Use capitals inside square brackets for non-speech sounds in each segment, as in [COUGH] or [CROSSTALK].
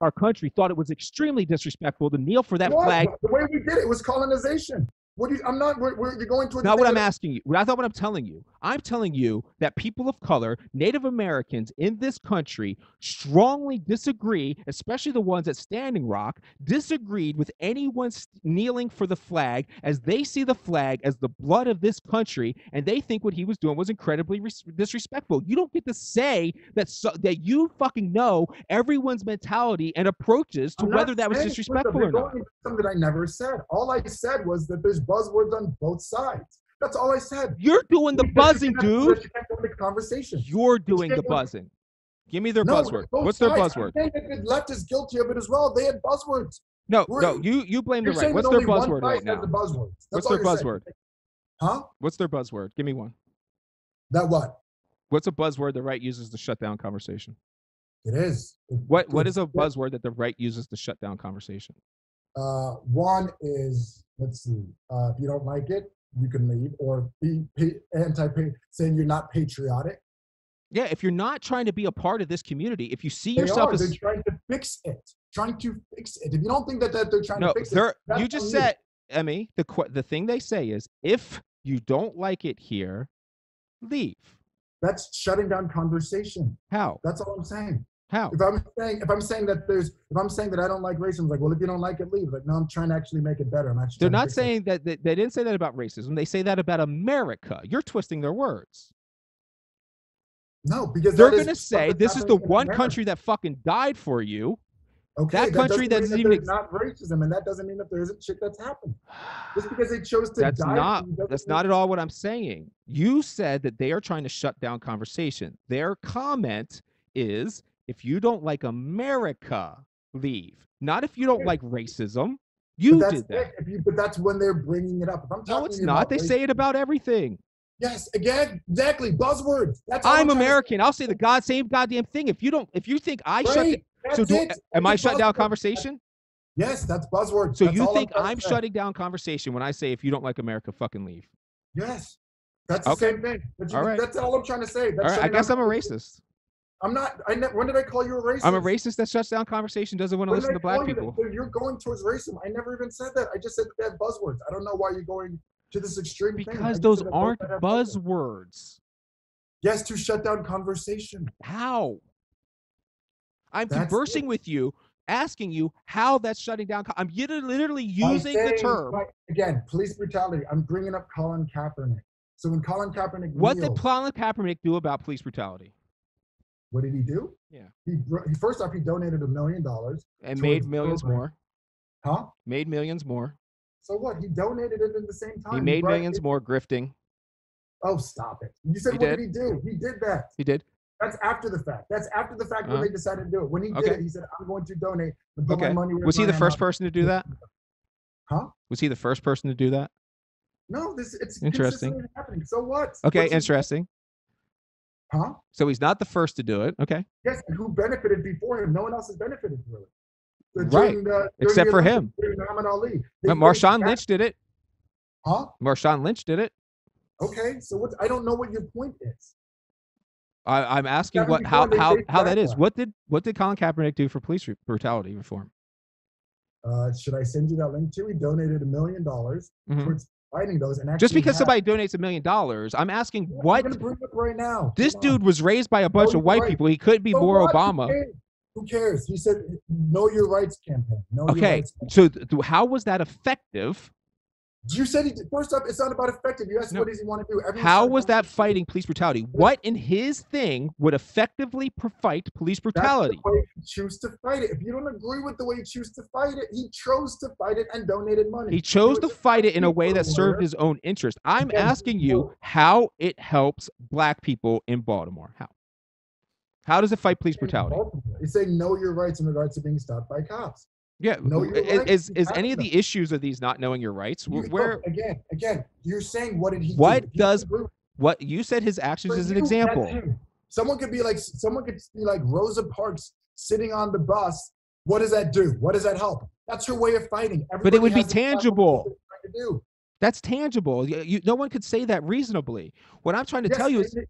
our country thought it was extremely disrespectful to kneel for that What? flag. The way we did it was colonization. What do you, I'm not. We're, we're, you're going to Not what I'm asking you. That's not what I'm telling you. I'm telling you that people of color, Native Americans in this country, strongly disagree, especially the ones at Standing Rock, disagreed with anyone kneeling for the flag as they see the flag as the blood of this country, and they think what he was doing was incredibly res- disrespectful. You don't get to say that so, that you fucking know everyone's mentality and approaches to whether that was disrespectful or not. Something that I never said. All I said was that there's buzzwords on both sides. That's all I said. You're doing the buzzing, dude. You can't go into conversation. You're doing the buzzing. Give me their No, buzzword. What's their sides. buzzword? I'm saying that the left is guilty of it as well. They had buzzwords. No, We're- no, you you blame the right. What's their buzzword right now? The buzzwords. That's What's their you're saying. buzzword? Huh? What's their buzzword? Give me one. That what? What's a buzzword the right uses to shut down conversation? It is. It- What what is a buzzword that the right uses to shut down conversation? Uh, one is let's see. Uh, if you don't like it, you can leave, or be anti saying you're not patriotic. Yeah, if you're not trying to be a part of this community, if you see They yourself are. They're as trying to fix it. Trying to fix it. If you don't think that, that they're trying no, to fix it, they're you just said, Emmy. The the thing they say is, if you don't like it here, leave. that's shutting down conversation. How? That's all I'm saying. How? If I'm saying if I'm saying that there's if I'm saying that I don't like racism, like well if you don't like it, leave. Like no, I'm trying to actually make it better. I'm actually. They're not saying that they, they didn't say that about racism. They say that about America. You're twisting their words. no because They're going to say this is the one America. country that fucking died for you. Okay, that country doesn't doesn't mean even that not racism, and that doesn't mean that there isn't shit that's happened. Just because they chose to That's die. not for you doesn't that's mean- not at all what I'm saying. You said that they are trying to shut down conversation. Their comment is if you don't like America, leave. Not if you don't like racism. You that's did that. If you, but that's when they're bringing it up. If I'm No, it's not. They say it about everything. Yes, again, exactly. Buzzwords. That's all I'm trying to. American. I'll say the god same goddamn thing. If you don't, if you think I shut, Great, so do, it. am I That's a shutting down conversation? Yes, that's buzzwords. So That's you think to I'm shutting down conversation when I say if you don't like America, fucking leave? Yes, that's the Okay. same thing. But you, All right. That's all I'm trying to say. That's All right, I guess I'm a racist. I'm not. I ne- when did I call you a racist? I'm a racist that shuts down conversation, doesn't want to listen to black you people. So You're going towards racism. I never even said that. I just said have buzzwords. I don't know why you're going to this extreme Because those aren't buzzwords. Yes, to shut down conversation. How? I'm That's conversing with you, asking you how that's shutting down. I'm literally using the term. by- again, police brutality. I'm bringing up Colin Kaepernick. So when Colin Kaepernick What did Colin Kaepernick do about police brutality? What did he do? Yeah. He, he first off he donated a million dollars. And made millions program. more. Huh? Made millions more. So what? He donated it at the same time. He made brought millions it- more grifting. Oh, stop it! You said He what did. did he do? He did that. He did. That's after the fact. That's after the fact when Uh-huh. they decided to do it. When he did it, he said, "I'm going to donate." and put my Okay. money Was he the first person to do that? Huh? Was he the first person to do that? No, this it's Interesting. happening. So what? Okay, What's interesting. Huh? So he's not the first to do it. Okay. Yes, and who benefited before him? No one else has benefited really. The- Right, during the- except for him. Muhammad Ali. But Marshawn Lynch did it. Huh? Marshawn Lynch did it. Okay, so what? I don't know what your point is. I, I'm asking what how how how that is. What did what did Colin Kaepernick do for police brutality reform? Uh, should I send you that link to? He donated a million dollars Mhm. towards fighting those, and Just because had- somebody donates a million dollars, I'm asking I'm what gonna bring up right now. this dude was raised by a bunch you're of white right. people. He could be So more what? Who Obama. cares? Who cares? He said, "Know your rights" campaign. Know Okay, rights. so th- th- how was that effective? You said he did. First up, it's not about effective. You asked No. what does he want to do. Everyone's How was that fighting police brutality? What in his thing would effectively fight police That's brutality? the way he choose to fight it. If you don't agree with the way he chose to fight it, he chose to fight it and donated money. He chose to fight it in a way that served his own interest. I'm asking you how it helps black people in Baltimore. How? How does it fight police brutality? He's saying know your rights in regards to being stopped by cops. Yeah, Know your rights, is is any of the issues of these not knowing your rights? You- no, Where again, again, you're saying what did he? What you does- what you said his actions is an you, example. Someone could be like someone could be like Rosa Parks sitting on the bus. What does that do? What does that help? That's her way of fighting. But it would be Everybody has a platform tangible. to try to do. That's tangible. You, you, no one could say that reasonably. What I'm trying to Yes, tell you is in,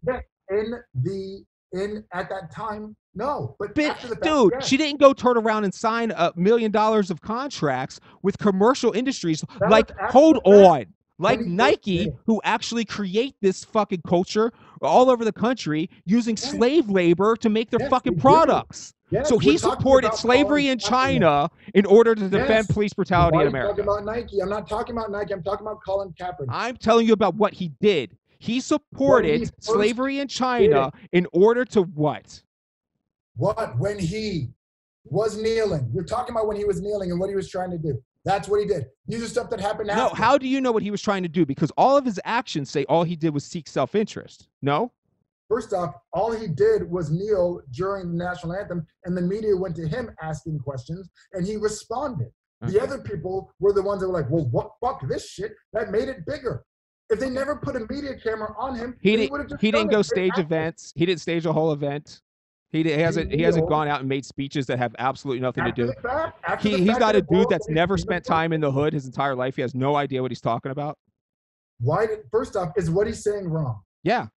the- in at that time? No, but, But, after the fact, dude, yes. she didn't go turn around and sign a million dollars of contracts with commercial industries That like hold on like Nike, who actually create this fucking culture all over the country using Yes. slave labor to make their Yes, fucking products. Yes, so he supported slavery in Kaepernick. China in order to defend Yes. police brutality Why in America. Talking about Nike. I'm not talking about Nike. I'm talking about Colin Kaepernick. I'm telling you about what he did. He supported first slavery in China in order to what? What? When he was kneeling. You're talking about when he was kneeling and what he was trying to do. That's what he did. These are stuff that happened now. No, after. how do you know what he was trying to do? Because all of his actions say all he did was seek self-interest. No? First off, all he did was kneel during the national anthem, and the media went to him asking questions, and he responded. Okay. The other people were the ones that were like, "Well, what? Fuck this shit." That made it bigger. If they never put a media camera on him, He didn't he didn't go stage acted. events. He didn't stage a whole event. He, he hasn't he hasn't gone out and made speeches that have absolutely nothing to do. fact, He, he's not a dude that's never spent time in the hood his entire life. He has no idea what he's talking about. Why did first off is what he's saying wrong Yeah,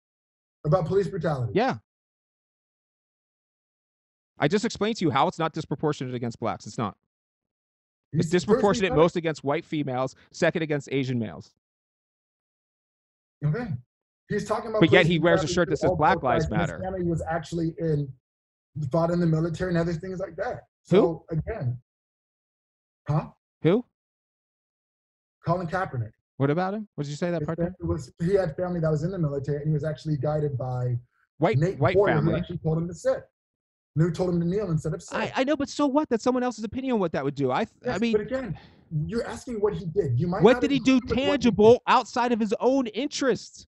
about police brutality? yeah. I just explained to you how it's not disproportionate against blacks. It's not. It's disproportionate most against white females, second against Asian males. Okay. He's talking about. But yet he wears a shirt that says Black Lives and Matter. He was actually in, fought in the military and other things like that. So again, huh? Who? Colin Kaepernick. What about him? What did you say that part? there? family was he had family that was in the military, and he was actually guided by White Nate white Boyer, who actually told him to sit. Who told him to kneel instead of sit. I, I know, but so what? That's someone else's opinion on what that would do. I I Yes, mean, but again, you're asking what he did. You might. what did he do what he tangible outside of his own interests?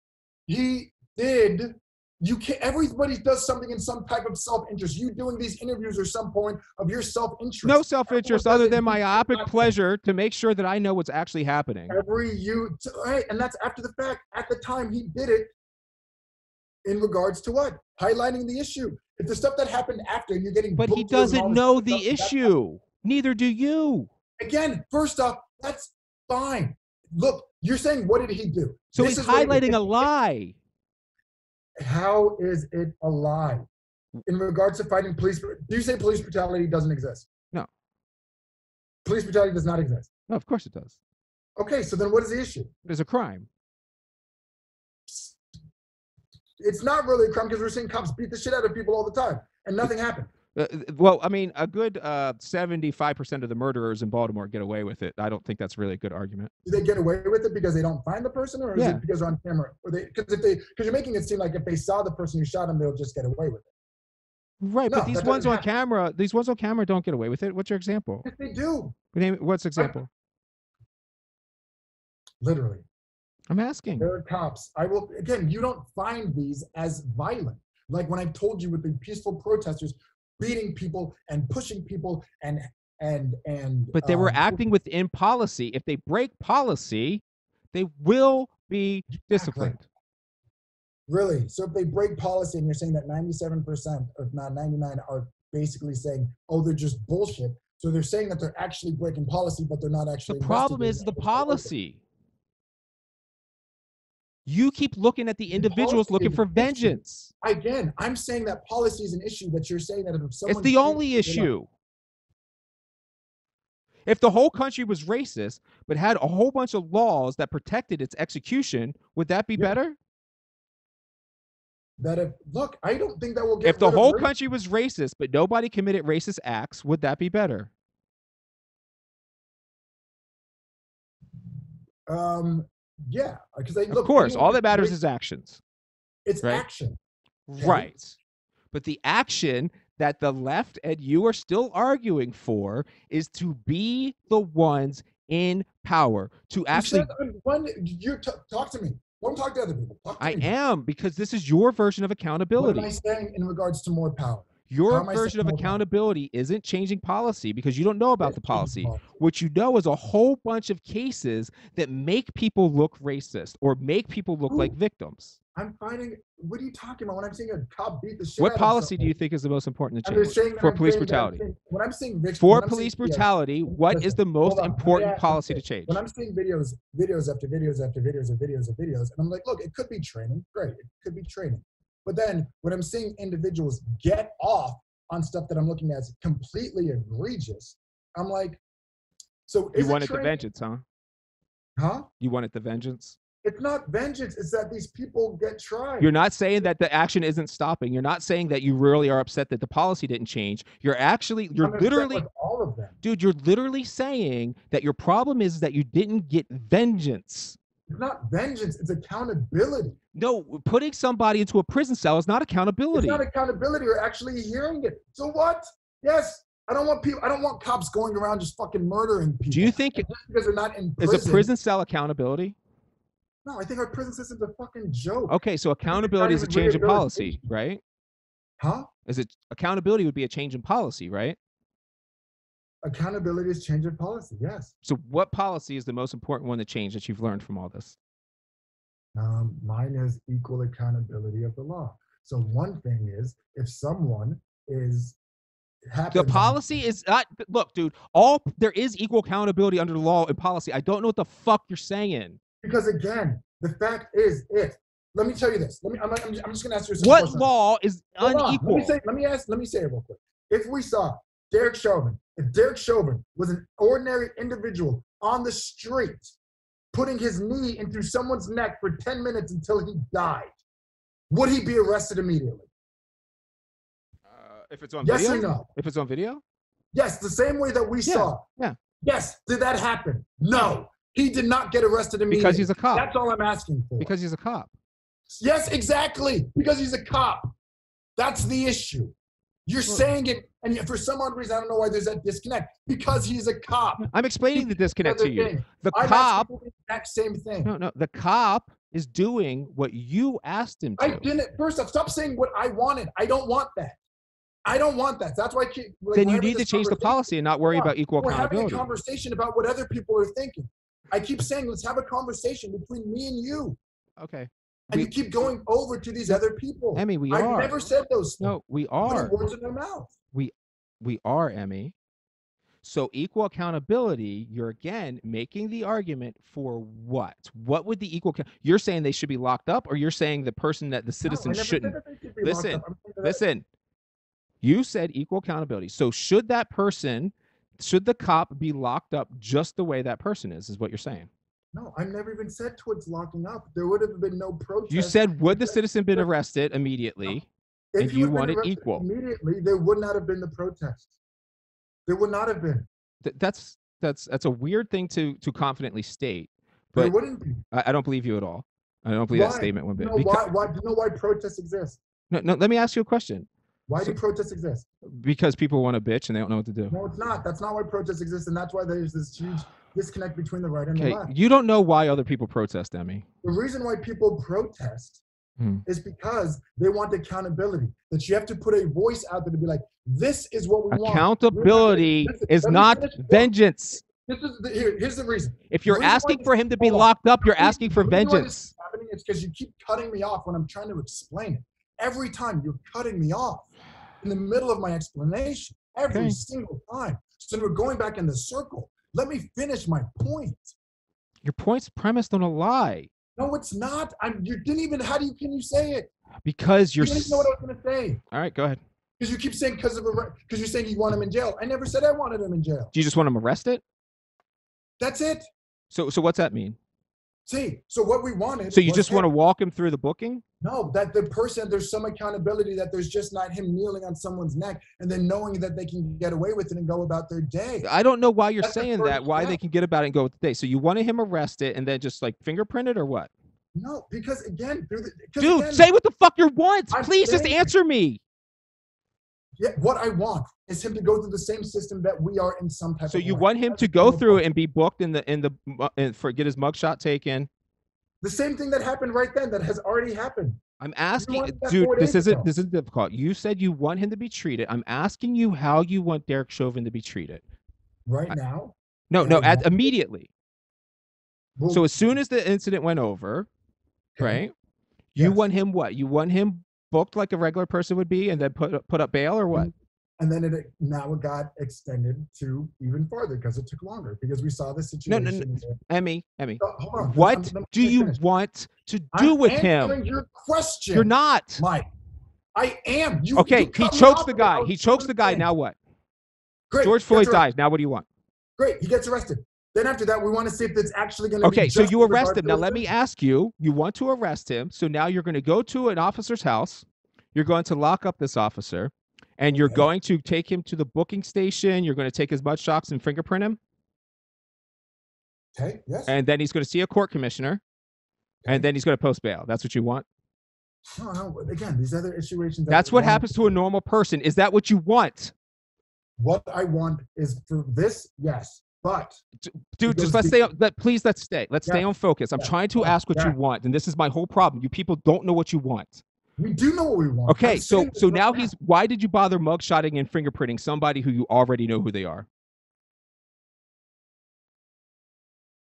he did you can everybody does something in some type of self-interest you doing these interviews or some point of your self-interest No self-interest other than myopic pleasure to make sure that I know what's actually happening. every you right, and that's after the fact at the time he did it in regards to what highlighting the issue if the stuff that happened after and you're getting But he booked in and all doesn't know the stuff, issue. Neither do you. Again first off that's fine look you're saying what did he do So This he's is what he highlighting a lie. how is it a lie in regards to fighting police do you say police brutality doesn't exist No. police brutality does not exist No, of course it does. okay so then what is the issue There's a crime. it's not really a crime because we're seeing cops beat the shit out of people all the time and nothing happened Uh, uh, well, I mean, a good uh, 75% of the murderers in Baltimore get away with it. I don't think that's really a good argument. do they get away with it because they don't find the person or is Yeah. it because they're on camera or they because if they because you're making it seem like if they saw the person who shot them, they'll just get away with it Right, No, but these ones on camera, these ones on camera don't get away with it. What's your example? yes they do Name, what's example? literally I'm asking. there are cops i will again you don't find these as violent like when i told you with the peaceful protesters beating people and pushing people and and and But they were um, acting within policy. If they break policy, they will be disciplined. Really? So if they break policy and you're saying that 97%, if not 99, are basically saying, oh, they're just bullshit. So they're saying that they're actually breaking policy, but they're not actually The problem is the it. It's all over. policy. You keep looking at the individuals policy looking for vengeance. Again, I'm saying that policy is an issue but you're saying that if someone. It's the only issue. If the whole country was racist, but had a whole bunch of laws that protected its execution, would that be Yeah. better? That if, look, I don't think that will get. If the whole country was racist, but nobody committed racist acts, would that be better? Um, yeah, because Of look. course, all that matters is actions. it's right? action. Okay. Right. But the action that the left and you are still arguing for is to be the ones in power, to You actually. said, when you t- talk to me. Don't talk to other people. Talk to I me. am, because this is your version of What accountability. am I saying in regards to more power? Your How am I version of saying more power? accountability isn't changing policy because you don't know about the policy. What you know is a whole bunch of cases that make people look racist or make people look like victims. I'm finding. What are you talking about when I'm saying a cop beat the shit? What out of policy do you think is the most important to change for I'm police saying that I'm brutality? saying- When I'm seeing vic- For police seeing- yeah, brutality, what is listen, the most hold on, let me important you policy to change? When I'm seeing videos, videos after videos after videos of videos of videos, and I'm like, look, it could be training. Great, it could be training. But then when I'm seeing individuals get off on stuff that I'm looking at as completely egregious, I'm like, so You it wanted the vengeance, huh? Huh? You wanted the vengeance. It's not vengeance. It's that these people get tried. You're not saying that the action isn't stopping. You're not saying that you really are upset that the policy didn't change. You're actually, I'm you're upset literally, all of them. dude, you're literally saying that your problem is that you didn't get vengeance. It's not vengeance. It's accountability. No, putting somebody into a prison cell is not accountability. It's accountability. not accountability or actually hearing it. So what? Yes, I don't want people. I don't want cops going around just fucking murdering people. Do you think And just because they're not in prison, is a prison cell accountability? No, I think our prison system's a fucking joke. Okay, so accountability is a change in policy, right? Huh? Is it accountability would be a change in policy, right? Accountability is change of policy. Yes. So what policy is the most important one to change that you've learned from all this? Um, mine is equal accountability of the law. So one thing is if someone is The on- policy is not look, dude, all there is equal accountability under the law and policy. I don't know what the fuck you're saying. because again, the fact is if let me tell you this. Let me. I'm, I'm, I'm just gonna ask you. What law is Hold on, unequal? Let me say. Let me ask. Let me say it real quick. If we saw Derek Chauvin, if Derek Chauvin was an ordinary individual on the street, putting his knee into someone's neck for 10 minutes until he died, would he be arrested immediately? Uh, if it's on Yes video? or no? If it's on video? Yes, the same way that we Yeah, saw. yeah. Yes, did that happen? No, he did not get arrested immediately. Because he's a cop. That's all I'm asking for. Because he's a cop. Yes, exactly. Because he's a cop. That's the issue. You're saying it, and yet for some odd reason, I don't know why there's that disconnect. Because he's a cop. I'm explaining the disconnect to you. thing. The I'm cop, the exact same thing. no, no, the cop is doing what you asked him to. I didn't. First off, stop saying what I wanted. I don't want that. I don't want that. That's why I keep. like, Then you need to change the policy and not worry about equal We're having a conversation about what other people are thinking. I keep saying, let's have a conversation between me and you. Okay. And We- you keep going over to these other people. Emmy, we are. I've never said those things. No, we Putting are. words in their mouth. We we are, Emmy. So equal accountability, you're again making the argument for what? What would the equal You're saying they should be locked up or you're saying the person that the citizen said shouldn't should Listen, up. I'm saying that- Listen, you said equal accountability. So should that person, should the cop be locked up just the way that person is? Is what you're saying? No, I never even said towards locking up. There would have been no protest. You said would the citizen been arrested immediately? If you been wanted equal. Immediately, there would not have been the protest. There would not have been. Th- that's that's that's a weird thing to to confidently state. There But wouldn't be. I, I don't believe you at all. I don't believe that statement one You bit. know Becau- why, why? Do you know why protests exist? no, no, let me ask you a question. Why So- do protests exist? Because people want to bitch and they don't know what to do. No, it's not. That's not why protests exist, and that's why there's this huge disconnect between the right and Okay, the left. you don't know why other people protest, Emmy. The reason why people protest Hmm. Is because they want accountability. That you have to put a voice out there to be like, "This is what we want." Accountability is not vengeance. This is the, here, here's the reason. If you're reason asking for him to be locked up, you're asking for the reason why this vengeance. happening is because you keep cutting me off when I'm trying to explain it. Every time you're cutting me off in the middle of my explanation. Every Okay. single time. So we're going back in the circle. Let me finish my point. Your point's premised on a lie No, it's not. I'm. You didn't even. How do you can you say it? because you're. you're. didn't know what I was gonna say. All right, go ahead. Because you keep saying because of a because you're saying you want him in jail. I never said I wanted him in jail. Do you just want him arrested? That's it. So, so what's that mean? See, so what we wanted. So you just want to walk him through the booking? No, that the person, there's some accountability that there's just not him kneeling on someone's neck and then knowing that they can get away with it and go about their day. I don't know why you're That's saying that. Why they can get about it and go with the day? So you wanted him arrested and then just like fingerprinted or what? No, because again, the, Dude, again, say what the fuck you want. I'm Please just answer me. yeah, what I want is him to go through the same system that we are in some type of. So you way. want him That's to go through it and be booked in the in the mu- and for get his mugshot taken. The same thing that happened right then that has already happened. I'm asking, dude. This isn't ago. this is difficult. You said you want him to be treated. I'm asking you how you want Derek Chauvin to be treated. Right I- now. No, Yeah, no, I at, immediately. Well, So as soon as the incident went over, okay, right? You Yes. want him what? You want him booked like a regular person would be, and then put put up bail or what? Mm-hmm. And then it now it got extended to even farther because it took longer because we saw the situation. no, no. where- Emmy, Emmy, Oh, hold on, what let me do you finish. want to do I'm with him? answering Your question. You're not. Mike. I am. You, Okay, you he chokes the guy. He chokes the guy. Now what? Great. George Floyd dies. Now what do you want? Great. He gets arrested. Then after that, we want to see if it's actually going to. Okay, so you arrest him. Now let me ask you, you want to arrest him. So now you're going to go to an officer's house. You're going to lock up this officer and you're Okay. going to take him to the booking station. You're going to take his mud shots and fingerprint him. Okay. Yes. And then he's going to see a court commissioner. And then he's going to post bail. That's what you want. No, no. Again, these other situations. that That's what happens to a normal person. Is that what you want? What I want is for this, yes, but Dude, just let's stay let please let's stay. Let's stay on focus. I'm Yeah. trying to Yeah. ask what Yeah. you want. And this is my whole problem. You people don't know what you want. We do know what we want. Okay, so so now he's why did you bother mugshotting and fingerprinting somebody who you already know who they are?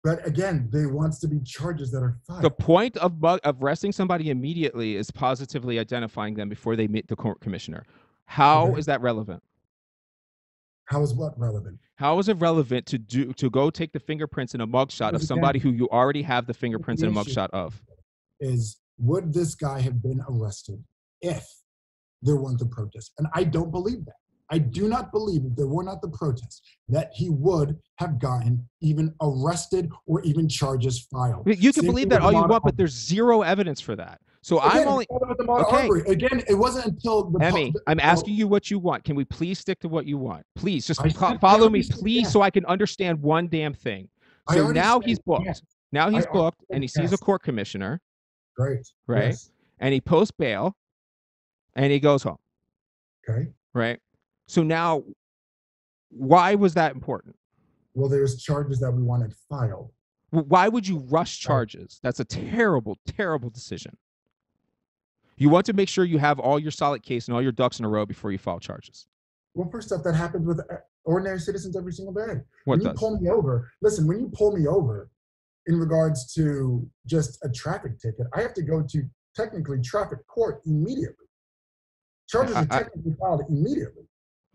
But again, they wants to be charges that are filed. The point of mug, of arresting somebody immediately is positively identifying them before they meet the court commissioner. How is Okay. that relevant? How is what relevant? How is it relevant to do to go take the fingerprints in a mugshot of somebody who you already have the fingerprints in a mugshot of? Is would this guy have been arrested if there weren't the protest? And I don't believe that. I do not believe if there were not the protests that he would have gotten even arrested or even charges filed. You can Same believe that all you want, but there's zero evidence for that. So Again, I'm only it's all about the Ahmaud okay. Arbery. Again, it wasn't until the Emmy, pub- I'm asking you what you want. Can we please stick to what you want? Please, just follow me, please, so I can understand one damn thing. So now he's booked. yes. Now he's booked, and he sees a court commissioner, Great. right? Yes. And he posts bail, and he goes home, Okay. right? So now, why was that important? Well, there's charges that we wanted filed. W- Why would you rush charges? That's a terrible, terrible decision. You want to make sure you have all your solid case and all your ducks in a row before you file charges. Well, first off, that happens with uh, ordinary citizens every single day. What when you does? pull me over, listen, when you pull me over in regards to just a traffic ticket, I have to go to technically traffic court immediately. Charges I- are technically filed immediately.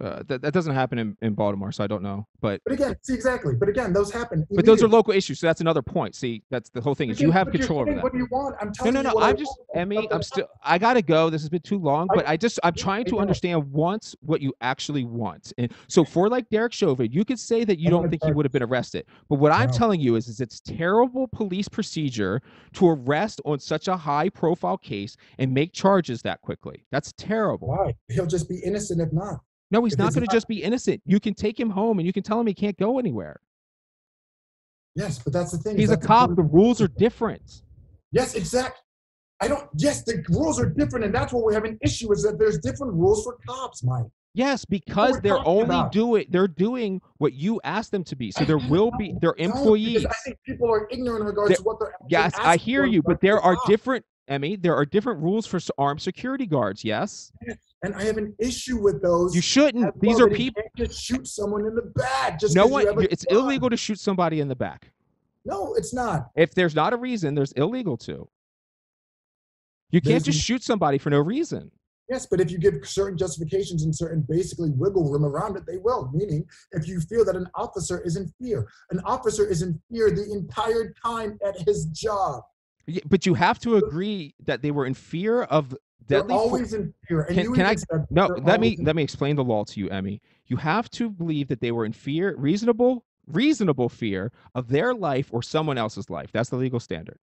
Uh, that, that doesn't happen in, in Baltimore, so I don't know. But But again, see exactly. But again, those happen. but those are local issues, so that's another point. See, that's the whole thing is Again, you have control over that. What do you want? I'm No, telling no, you no. I I'm just. Emmy. I'm still. I gotta go. This has been too long, but I just I'm trying to understand once what you actually want. And so for like Derek Chauvin, you could say that you don't think he would have been arrested. But what I'm telling you is, is it's terrible police procedure to arrest on such a high profile case and make charges that quickly. That's terrible. Why? He'll just be innocent if not. No, he's If not going to just be innocent. You can take him home and you can tell him he can't go anywhere. Yes, but that's the thing. He's a cop. The rules are different. Yes, exact. I don't. Yes, the rules are different, and that's what we have an issue is that there's different rules for cops, Mike. Yes, because they're only about. doing they're doing what you ask them to be. So there [LAUGHS] will be their No, employees. I think people are ignorant in regards There- to what they're. Yes, I hear you, but there are different Emmy, there are different rules for armed security guards. Yes, and I have an issue with those. you shouldn't. as These well, are people. can't just shoot someone in the back. Just No one. It's gun. illegal to shoot somebody in the back. No, it's not. If there's not a reason, there's illegal to. You can't There's just shoot somebody for no reason. Yes, but if you give certain justifications and certain basically wiggle room around it, they will. Meaning, if you feel that an officer is in fear, an officer is in fear the entire time at his job. Y- But you have to agree that they were in fear of They're deadly. fo- always in fear. And Can- can I- No, let me let me explain the law to you, Emmy. You have to believe that they were in fear, reasonable, reasonable fear of their life or someone else's life. That's the legal standard.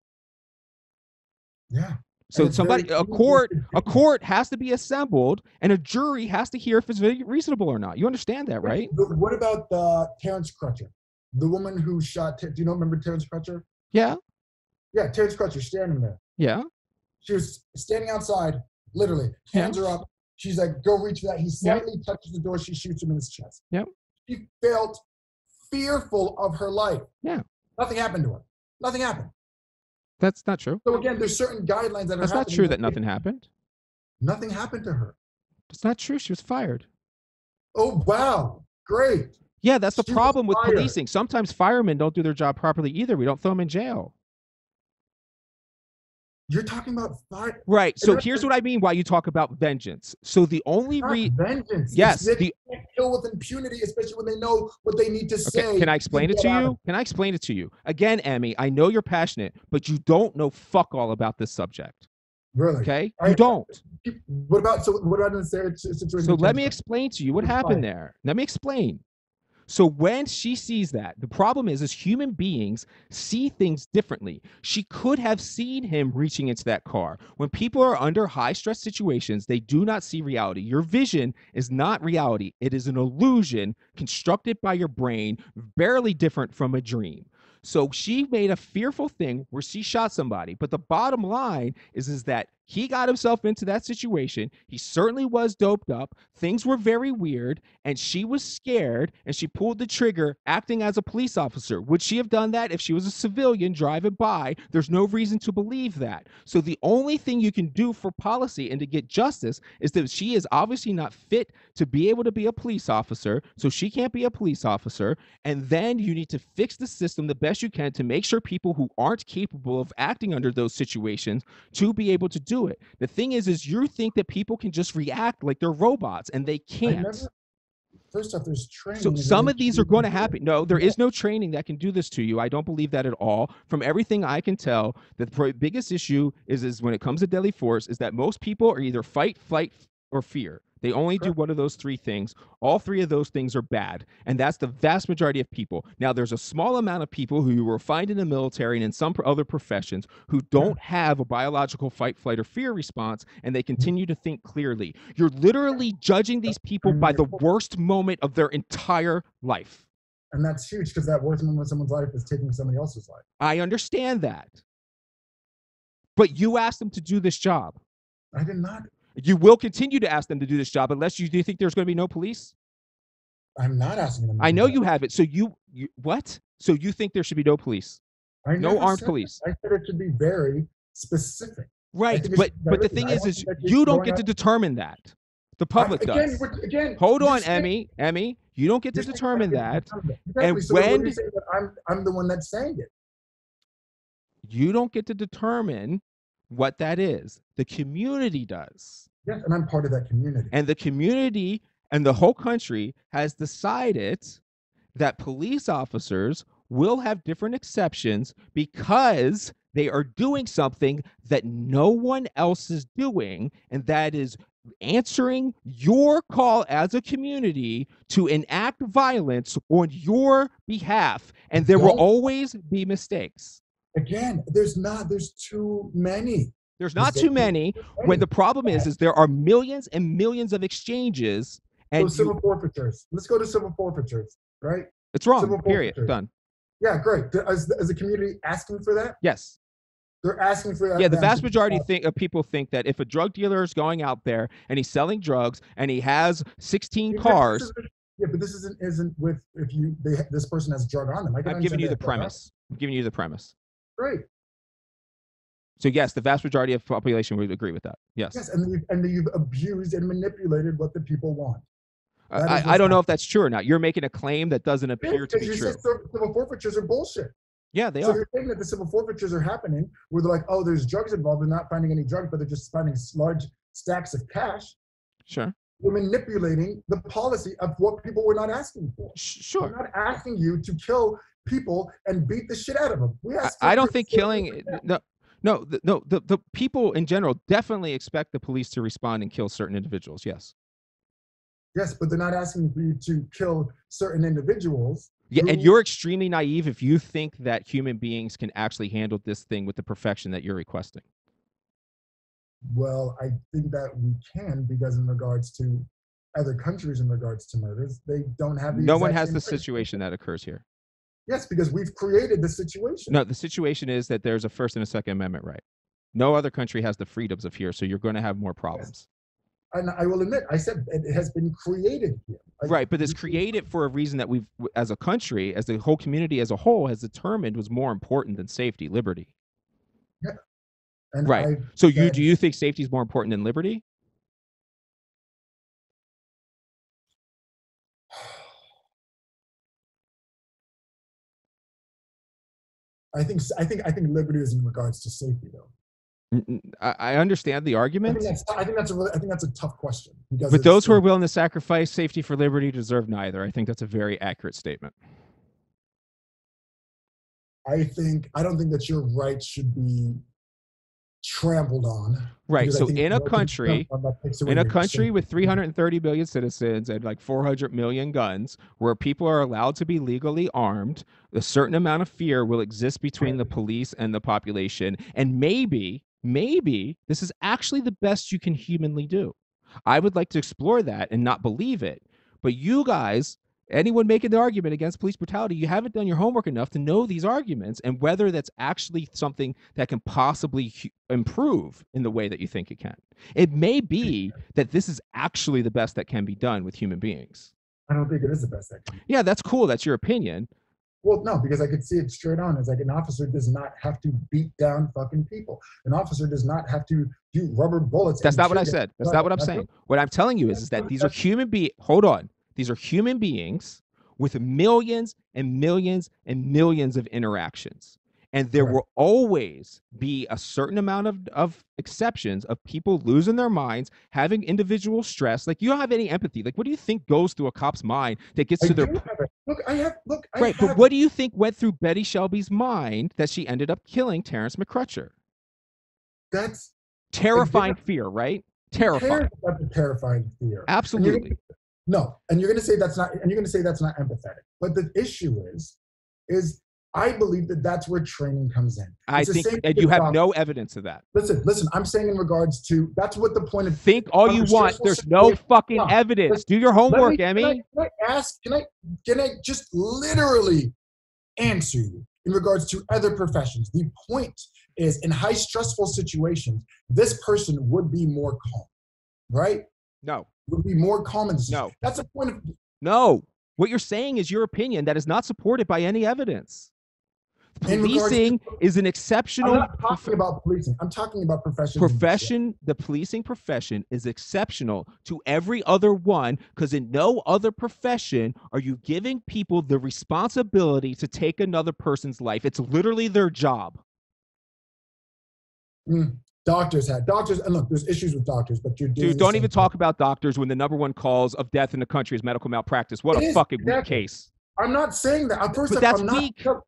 Yeah. So And it's very somebody, a court, a court has to be assembled, and a jury has to hear if it's reasonable or not. You understand that, right? What about the Terrence Crutcher, the woman who shot? Do you know? Remember Terrence Crutcher? Yeah, Yeah, Terrence Crutcher standing there. yeah. She was standing outside, literally, hands are up. She's like, "Go reach for that." He Yeah. slightly touches the door. She shoots him in his chest. Yep. She felt fearful of her life. Yeah. Nothing happened to her. Nothing happened. That's not true. So again, there's certain guidelines that are. That's not true that nothing happened. Nothing happened to her. It's not true. She was fired. Oh wow, great. Yeah, that's the She problem with policing. Sometimes firemen don't do their job properly either. We don't throw them in jail. You're talking about fire. Right. So here's what I mean why you talk about vengeance. So the only Not re vengeance. Yes, they the- can't kill with impunity, especially when they know what they need to Okay, say. can I explain it to you? Can I explain it to you? Again, Emmy, I know you're passionate, but you don't know fuck all about this subject. Really? Okay? I- You don't. What about so? What about in the situation? So let me explain to you what happened there. Let me explain. So when she sees that, the problem is, is human beings see things differently. She could have seen him reaching into that car. When people are under high stress situations, they do not see reality. Your vision is not reality. It is an illusion constructed by your brain, barely different from a dream. So she made a fearful thing where she shot somebody. But the bottom line is, is that he got himself into that situation. He certainly was doped up. Things were very weird, and she was scared and she pulled the trigger acting as a police officer. Would she have done that if she was a civilian driving by? There's no reason to believe that. So the only thing you can do for policy and to get justice is that she is obviously not fit to be able to be a police officer, so she can't be a police officer. And then you need to fix the system the best you can to make sure people who aren't capable of acting under those situations to be able to do do it. The thing is, is you think that people can just react like they're robots, and they can't. Never, first off, there's training. So some of these are going to happen. No, there is no training that can do this to you. I don't believe that at all. From everything I can tell, the biggest issue is is when it comes to deadly force is that most people are either fight, flight, or fear. They only do one of those three things. All three of those things are bad. And that's the vast majority of people. Now, there's a small amount of people who you will find in the military and in some other professions who don't have a biological fight, flight, or fear response, and they mm-hmm. continue to think clearly. You're literally judging these people by the worst moment of their entire life. And that's huge because that worst moment of someone's life is taking somebody else's life. I understand that. But you asked them to do this job. I did not. You will continue to ask them to do this job unless you do you think there's going to be no police. I'm not asking them. I know you have it. So you, you what? So you think there should be no police? I no armed police. That. I said it should be very specific. Right, but but the thing is, is you don't get to determine that. The public I, again, does. Again, hold on, Emmy. Emmy, you don't get to determine that. Exactly. And so when I'm I'm the one that's saying it. You don't get to determine what that is. The community does. Yes, and I'm part of that community. And the community and the whole country has decided that police officers will have different exceptions because they are doing something that no one else is doing, and that is answering your call as a community to enact violence on your behalf. And there will always be mistakes. Again, there's not, there's too many. There's not too many. When the problem is, is there are millions and millions of exchanges. And so civil you, forfeitures. Let's go to civil forfeitures, right? It's wrong. Civil period. Done. Yeah, great. Is, is the community asking for that? Yes. They're asking for that. Yeah, the vast majority think, of people think that if a drug dealer is going out there and he's selling drugs and he has 16 yeah, cars. Yeah, but this isn't isn't with if you they this person has drug on them. I am giving you the premise. I'm giving you the premise. Great. So yes, the vast majority of population would agree with that. Yes. Yes, and you've, and you've abused and manipulated what the people want. Uh, I, I don't know if that's true or not. You're making a claim that doesn't appear yeah, to be true. Civil forfeitures are bullshit. Yeah, they so are. you're saying that the civil forfeitures are happening where they're like, oh, there's drugs involved. They're not finding any drugs, but they're just finding large stacks of cash. Sure. We're manipulating the policy of what people were not asking for. Sure. We're not asking you to kill people and beat the shit out of them. We I, I don't think killing. No, no, the, no. The, the people in general definitely expect the police to respond and kill certain individuals. Yes. Yes, but they're not asking for you to kill certain individuals. Yeah, and you're extremely naive if you think that human beings can actually handle this thing with the perfection that you're requesting. Well, I think that we can because in regards to other countries in regards to murders, they don't have the No one has the situation that occurs here. Yes, because we've created the situation. No, the situation is that there's a First and a Second Amendment right. No other country has the freedoms of here, so you're going to have more problems. Yes. And I will admit, I said it has been created here. Right, but it's created for a reason that we've, as a country, as the whole community as a whole, has determined was more important than safety, liberty. Yeah. And right. I so you do you think safety is more important than liberty? I think I think I think liberty is in regards to safety, though. I understand the argument. I think that's, I think that's a really, I think that's a tough question. Because but those who are willing to sacrifice safety for liberty deserve neither. I think that's a very accurate statement. I think I don't think that your rights should be trampled on. Right. So in a country, trample on, that takes away in a country with 330 million citizens and like 400 million guns where people are allowed to be legally armed a certain amount of fear will exist between the police and the population and maybe maybe this is actually the best you can humanly do i would like to explore that and not believe it but you guys anyone making the argument against police brutality you haven't done your homework enough to know these arguments and whether that's actually something that can possibly hu- improve in the way that you think it can it may be that this is actually the best that can be done with human beings. I don't think it is the best that can be. Yeah, that's cool. That's your opinion. Well, no, because I could see it straight on. It's like an officer does not have to beat down fucking people. An officer does not have to do rubber bullets. That's not what I said. That's Right, not what I'm saying. What I'm telling you is, is that these are human be hold on. These are human beings with millions and millions and millions of interactions. And there Correct. will always be a certain amount of, of exceptions of people losing their minds, having individual stress. Like you don't have any empathy. Like what do you think goes through a cop's mind that gets I to their do have it. Look, I have. Look, I Right, have but what do you think went through Betty Shelby's mind that she ended up killing Terrence McCrutcher? That's Terrifying fear, right? Terrifying. cares about the terrifying fear. Absolutely. No, and you're going to say that's not, and you're going to say that's not empathetic. But the issue is, is I believe that that's where training comes in. I It's the think and you have doctors. no evidence of that. Listen, listen. I'm saying in regards to that's what the point of. Think all you want. There's no fucking evidence. listen, Do your homework, me- Emmy. Can I, can I ask? Can I? Can I just literally answer you in regards to other professions? The point is, in high stressful situations, this person would be more calm, right? No, Would be more common. No. That's a point of. no. What you're saying is your opinion that is not supported by any evidence. In regards to- Policing is an exceptional. I'm not talking about policing. I'm talking about profession. profession. The policing profession is exceptional to every other one because in no other profession are you giving people the responsibility to take another person's life. It's literally their job. Mm, doctors had doctors, and look, there's issues with doctors, but you're doing Dude, don't even thing. talk about doctors when the number one cause of death in the country is medical malpractice. What It a fucking weak case. I'm not saying that. First But off, that's I'm not. weak. no,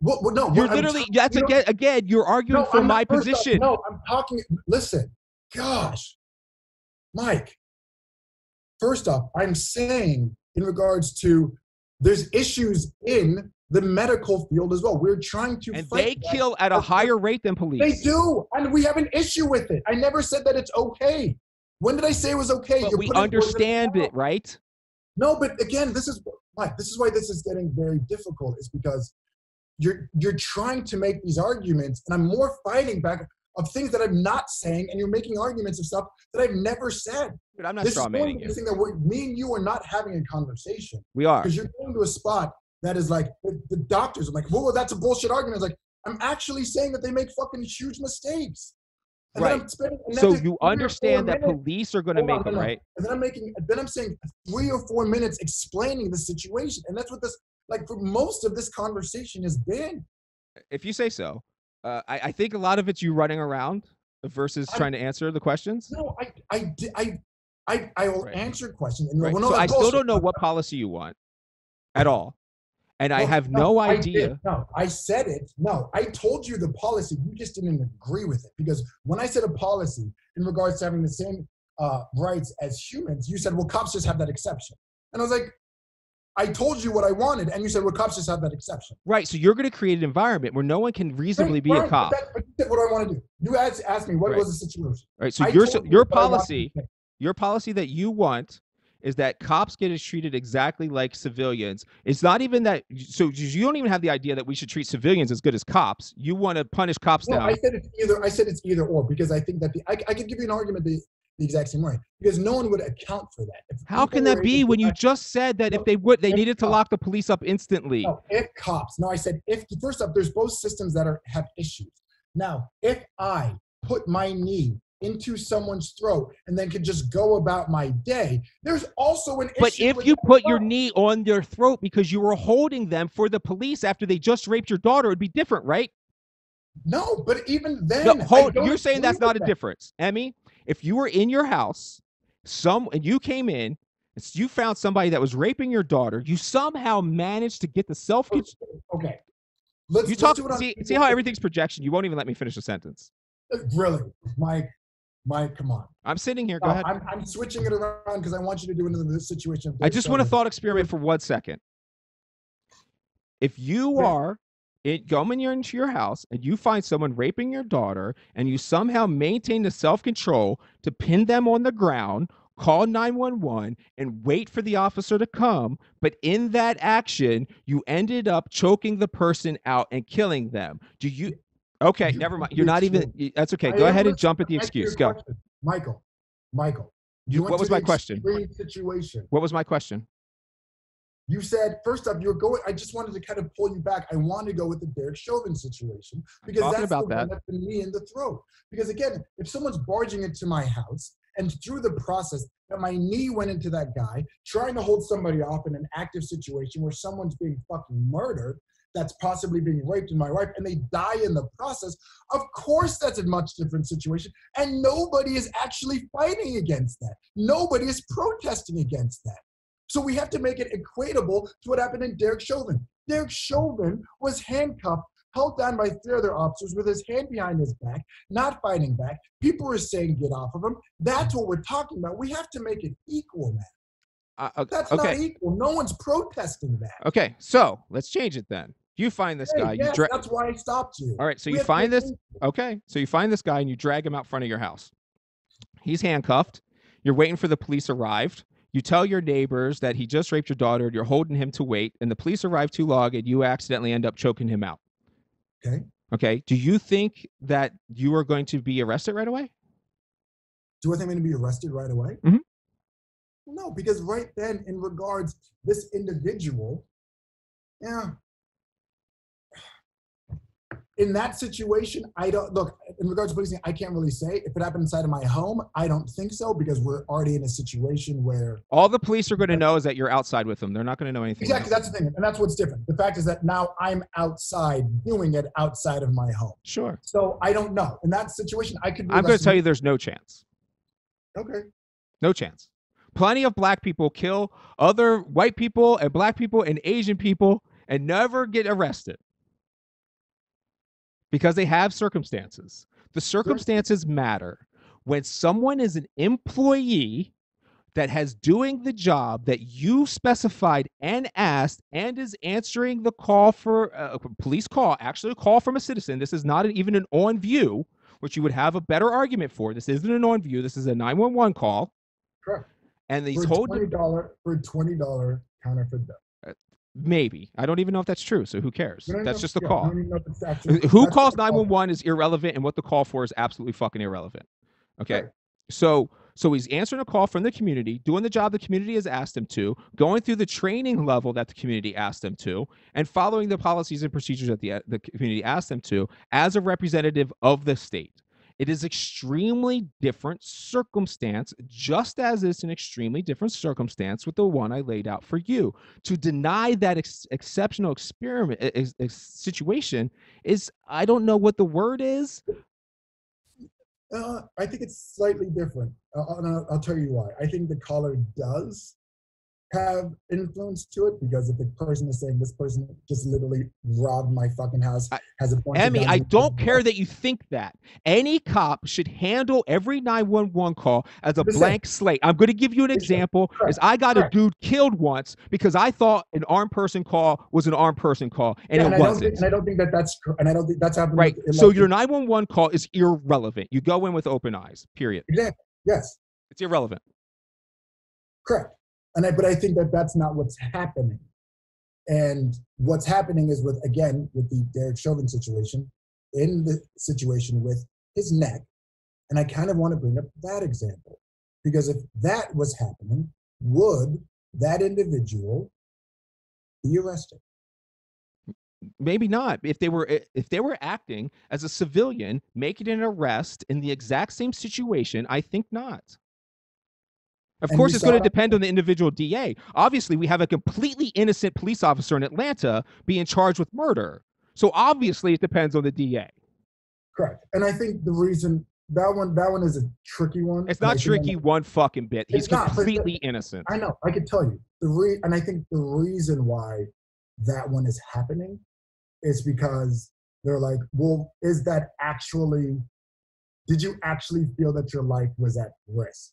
What, what, no, You're I'm literally that's you know- again again you're arguing No, for I'm my not- position. no, I'm talking. Listen, gosh, Mike. First off, I'm saying in regards to there's issues in the medical field as well. We're trying to and fight they that. kill at a That's- higher rate than police. They do, and we have an issue with it. I never said that it's okay. When did I say it was okay? We understand it, right? No, but again, this is Mike. This is why this is getting very difficult. Is because you're you're trying to make these arguments, and I'm more fighting back of things that I'm not saying, and you're making arguments of stuff that I've never said. But I'm not this is straw going to you. thing that me and you are not having a conversation We are. because you're going to a spot that is like the, the doctors are like, well, that's a bullshit argument. It's like I'm actually saying that they make fucking huge mistakes. And Right. I'm spending- So you three or four understand that minutes- police are going to make them, right? and then I'm making, then I'm saying three or four minutes explaining the situation, and that's what this, like, for most of this conversation has been. If you say so. Uh, I, I think a lot of it's you running around versus I'm- trying to answer the questions. No, I, I, I, I, I will Right. answer questions, and Right. well, no, so I still don't know what policy you want at all. And I have no I idea. did. No, I said it. No, I told you the policy. You just didn't agree with it because when I said a policy in regards to having the same uh, rights as humans, you said, "Well, cops just have that exception," and I was like, "I told you what I wanted," and you said, "Well, cops just have that exception." Right. So you're going to create an environment where no one can reasonably Great, be fine, a but cop. that- but what do I want to do. You asked, asked me what Right. was the situation. Right. So I your so your what I wanted to policy your policy that you want is that cops get treated exactly like civilians. It's not even that. So you don't even have the idea that we should treat civilians as good as cops. You want to punish cops No, now. I said it's either. I said it's either or because I think that the I, I could give you an argument the, the exact same way because no one would account for that. If How can that be when you just said that if they would, they needed to lock the police up instantly? No, if cops. No, I said if. First up, there's both systems that are have issues. Now, if I put my knee into someone's throat and then can just go about my day, there's also an But issue. if with you put your knee on their throat because you were holding them for the police after they just raped your daughter, it'd be different, right? no, but even then, No, hold. You're saying that's not a that. difference, Emmy. If you were in your house, some and you came in, you found somebody that was raping your daughter. You somehow managed to get the self. Okay, let's You let's talk. do it on See, see how everything's projection. You won't even let me finish a sentence. Uh, really, Mike, Mike, come on. I'm sitting here. Go No, ahead. I'm, I'm switching it around because I want you to do another situation. I just want a thought experiment for one second. If you are it, going into your house and you find someone raping your daughter and you somehow maintain the self control to pin them on the ground, call 911 and wait for the officer to come, but in that action, you ended up choking the person out and killing them. Do you? Okay, never mind. You're not even. That's okay. Go ahead and jump at the excuse. Go. Michael. Michael. You- what was my question? Situation. What was my question? You said first up, you're going. I just wanted to kind of pull you back. I want to go with the Derek Chauvin situation because that's about the one that. that's been me in the throat. Because again, if someone's barging into my house and through the process that my knee went into that guy, trying to hold somebody off in an active situation where someone's being fucking murdered, that's possibly being raped in my wife, and they die in the process. Of course, that's a much different situation, and nobody is actually fighting against that. Nobody is protesting against that. So we have to make it equatable to what happened in Derek Chauvin. Derek Chauvin was handcuffed, held down by three other officers with his hand behind his back, not fighting back. People were saying, get off of him. That's what we're talking about. We have to make it equal, man. Uh, uh, That's okay. not equal. No one's protesting that. Okay. So let's change it then. You find this Hey, guy. yes, you dra- that's why I stopped you. All right. So We you find this. Okay. So you find this guy and you drag him out front of your house. He's handcuffed. You're waiting for the police arrived. You tell your neighbors that he just raped your daughter. You're holding him to wait, and the police arrive too long, and you accidentally end up choking him out. Okay. Okay. Do you think that you are going to be arrested right away? Do I think I'm going to be arrested right away? Mhm. No, because right then, in regards this individual, yeah. In that situation, I don't look. In regards to policing, I can't really say if it happened inside of my home. I don't think so because we're already in a situation where All the police are going to know is that you're outside with them. They're not going to know anything. exactly else. that's the thing, and that's what's different. The fact is that now I'm outside doing it outside of my home, Sure. so I don't know. In that situation, I could. Be I'm going to tell you there's no chance. Okay. No chance. Plenty of black people kill other white people and black people and Asian people and never get arrested because they have circumstances. The circumstances matter. When someone is an employee that has doing the job that you specified and asked and is answering the call for uh, a police call, actually a call from a citizen. This is not even an on view, which you would have a better argument for. This isn't an on view. This is a 911 call. Correct. And these For a told twenty dollar for a twenty dollar counterfeit bill. Maybe. I don't even know if that's true. So who cares? That's just a yeah, call. we don't even know if it's actually- Who that's calls the call. 911 is irrelevant and what the call for is absolutely fucking irrelevant. Okay. Right. So so he's answering a call from the community, doing the job the community has asked him to, going through the training level that the community asked him to, and following the policies and procedures that the uh, the community asked him to as a representative of the state. It is extremely different circumstance, just as it's an extremely different circumstance with the one I laid out for you. To deny that ex- exceptional experiment ex- ex- situation is I don't know what the word is. Uh, I think it's slightly different. Uh, and I'll, I'll tell you why. I think the caller does have influence to it because if the person is saying this person just literally robbed my fucking house, I- has a point Emmy, I don't care house. that you think that. Any cop should handle every 911 call as a blank slate. I'm going to give you an example. Is Correct. I got a dude killed once because I thought an armed person call was an armed person call and Yeah, it and I don't wasn't. think, and I don't think that that's and I don't think that's happening. Right. with- So like- your 911 call is irrelevant. You go in with open eyes. Period. exactly yes, It's irrelevant. correct. And I but I think that that's not what's happening. And what's happening is with again with the Derek Chauvin situation, in the situation with his neck, and I kind of want to bring up that example because if that was happening, would that individual be arrested? Maybe not. If they were if they were acting as a civilian, making an arrest in the exact same situation, I think not. Of And course, it's going to depend on the individual DA. Obviously, we have a completely innocent police officer in Atlanta being charged with murder. So obviously, it depends on the DA. Correct. And I think the reason that one that one is a tricky one. It's not tricky one fucking bit. He's It's not, but completely innocent. I know. I could tell you the re, and I think the reason why that one is happening is because they're like, well, is that actually did you actually feel that your life was at risk?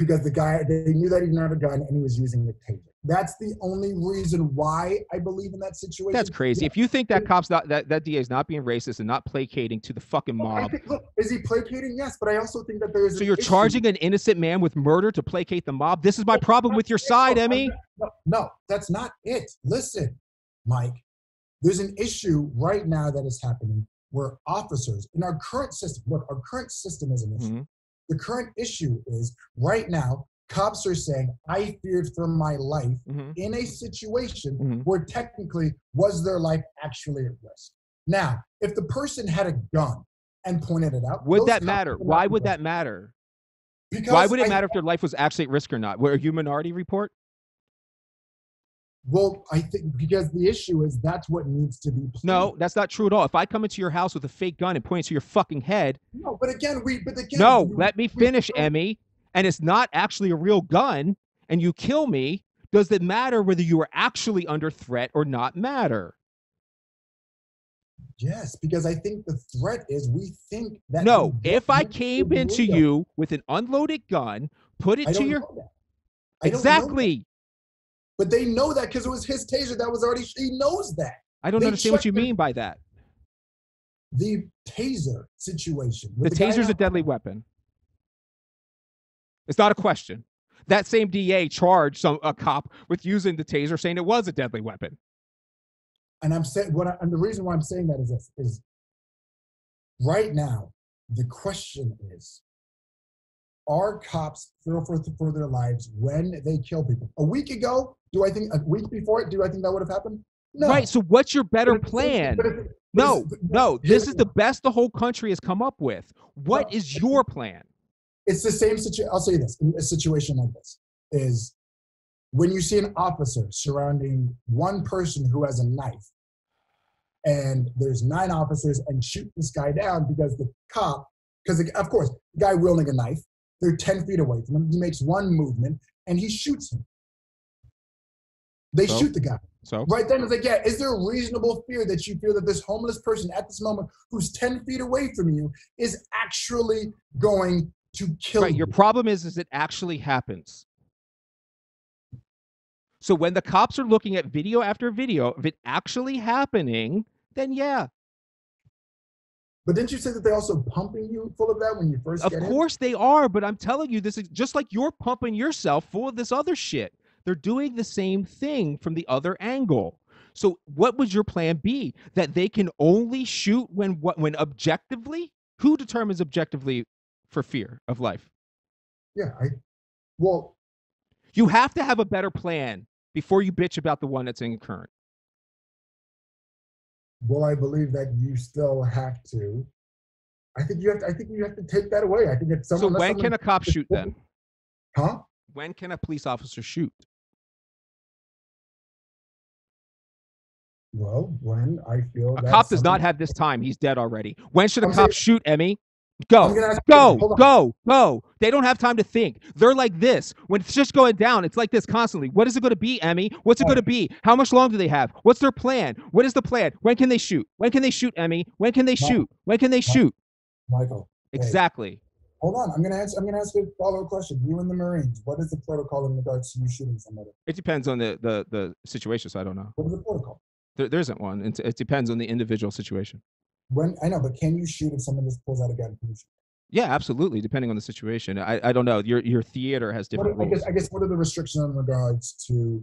Because the guy, they knew that he didn't have a gun and he was using the taser. That's the only reason why I believe in that situation. That's crazy. If you think that cop's not that that DA is not being racist and not placating to the fucking mob, think, look, is he placating? Yes, but I also think that there is. so you're issue. charging an innocent man with murder to placate the mob. This is my problem with your side, Emmy. No, no, that's not it. Listen, Mike, there's an issue right now that is happening where officers in our current system, look, our current system is an issue. Mhm. The current issue is right now, cops are saying, I feared for my life Mhm. in a situation Mhm. where technically was their life actually at risk. Now, if the person had a gun and pointed it out, Would that matter? would Why would that matter? Because Why would it I- matter if their life was actually at risk or not? Were you minority report? Well, I think because the issue is that's what needs to be. No, that's not true at all. If I come into your house with a fake gun and point it to your fucking head, no. But again, we. But again, no, we- let me finish, don't- Emmy. And it's not actually a real gun, and you kill me. Does it matter whether you are actually under threat or not matter? Yes, because I think the threat is we think that. No, if I came into you with an unloaded gun, put it to your know that. I don't know that. exactly. But they know that because it was his taser that was already. He knows that I don't They understand what you mean by that. the taser situation. The guy taser's a deadly weapon. It's not a question. That same DA charged some a cop with using the taser, saying it was a deadly weapon. And I'm saying what, I, and the reason why I'm saying that is this: is right now the question is, are cops fearful for, their lives when they kill people? A week ago, do I think a week before it? Do I think that would have happened? No. Right. So what's your better But plan? but if- but No, no. This is the best the whole country has come up with. What is your plan? it's the same situation. I'll say this: in a situation like this is when you see an officer surrounding one person who has a knife, and there's nine officers and shoot this guy down because the cop, because of course the guy wielding a knife, they're ten feet away from him. He makes one movement and he shoots him. They So? shoot the guy. So Right then, it's like, yeah, is there a reasonable fear that you feel that this homeless person at this moment who's 10 feet away from you is actually going to kill right. you? Your problem is, is it actually happens. So when the cops are looking at video after video of it actually happening, then yeah, But didn't you say that they're also pumping you full of that when you first Of get in? course they are, but I'm telling you, this is just like you're pumping yourself full of this other shit. They're doing the same thing from the other angle. So what would your plan be? That they can only shoot when what when objectively? Who determines objectively for fear of life? Yeah, I. Well, You have to have a better plan before you bitch about the one that's in current. Well, I believe that you still have to. I think you have. To, I think you have to take that away. I think if So someone. unless when can a cop shoot then? Huh? When can a police officer shoot? Well, when I feel A cop does not have this time. He's dead already. When should a I'm cop saying- shoot, Emmy? Go. Go, go, go. They don't have time to think. They're like this. When it's just going down, it's like this constantly. What is it going to be, Emmy? What's it going to be? How much long do they have? What's their plan? What is the plan? When can they shoot? When can they shoot, Emmy? When can they shoot? When can they shoot? Michael. hey, Exactly. Hold on. I'm gonna ask. I'm gonna ask you a follow-up question. You and the Marines. What is the protocol in regards to you shooting somebody? It depends on the the, the situation, so I don't know. What is the protocol? There, there isn't one. It, it depends on the individual situation. When I know, but can you shoot if someone just pulls out a gun? Can? Yeah, absolutely. Depending on the situation. I, I don't know. Your your theater has different are, I guess. I guess. What are the restrictions in regards to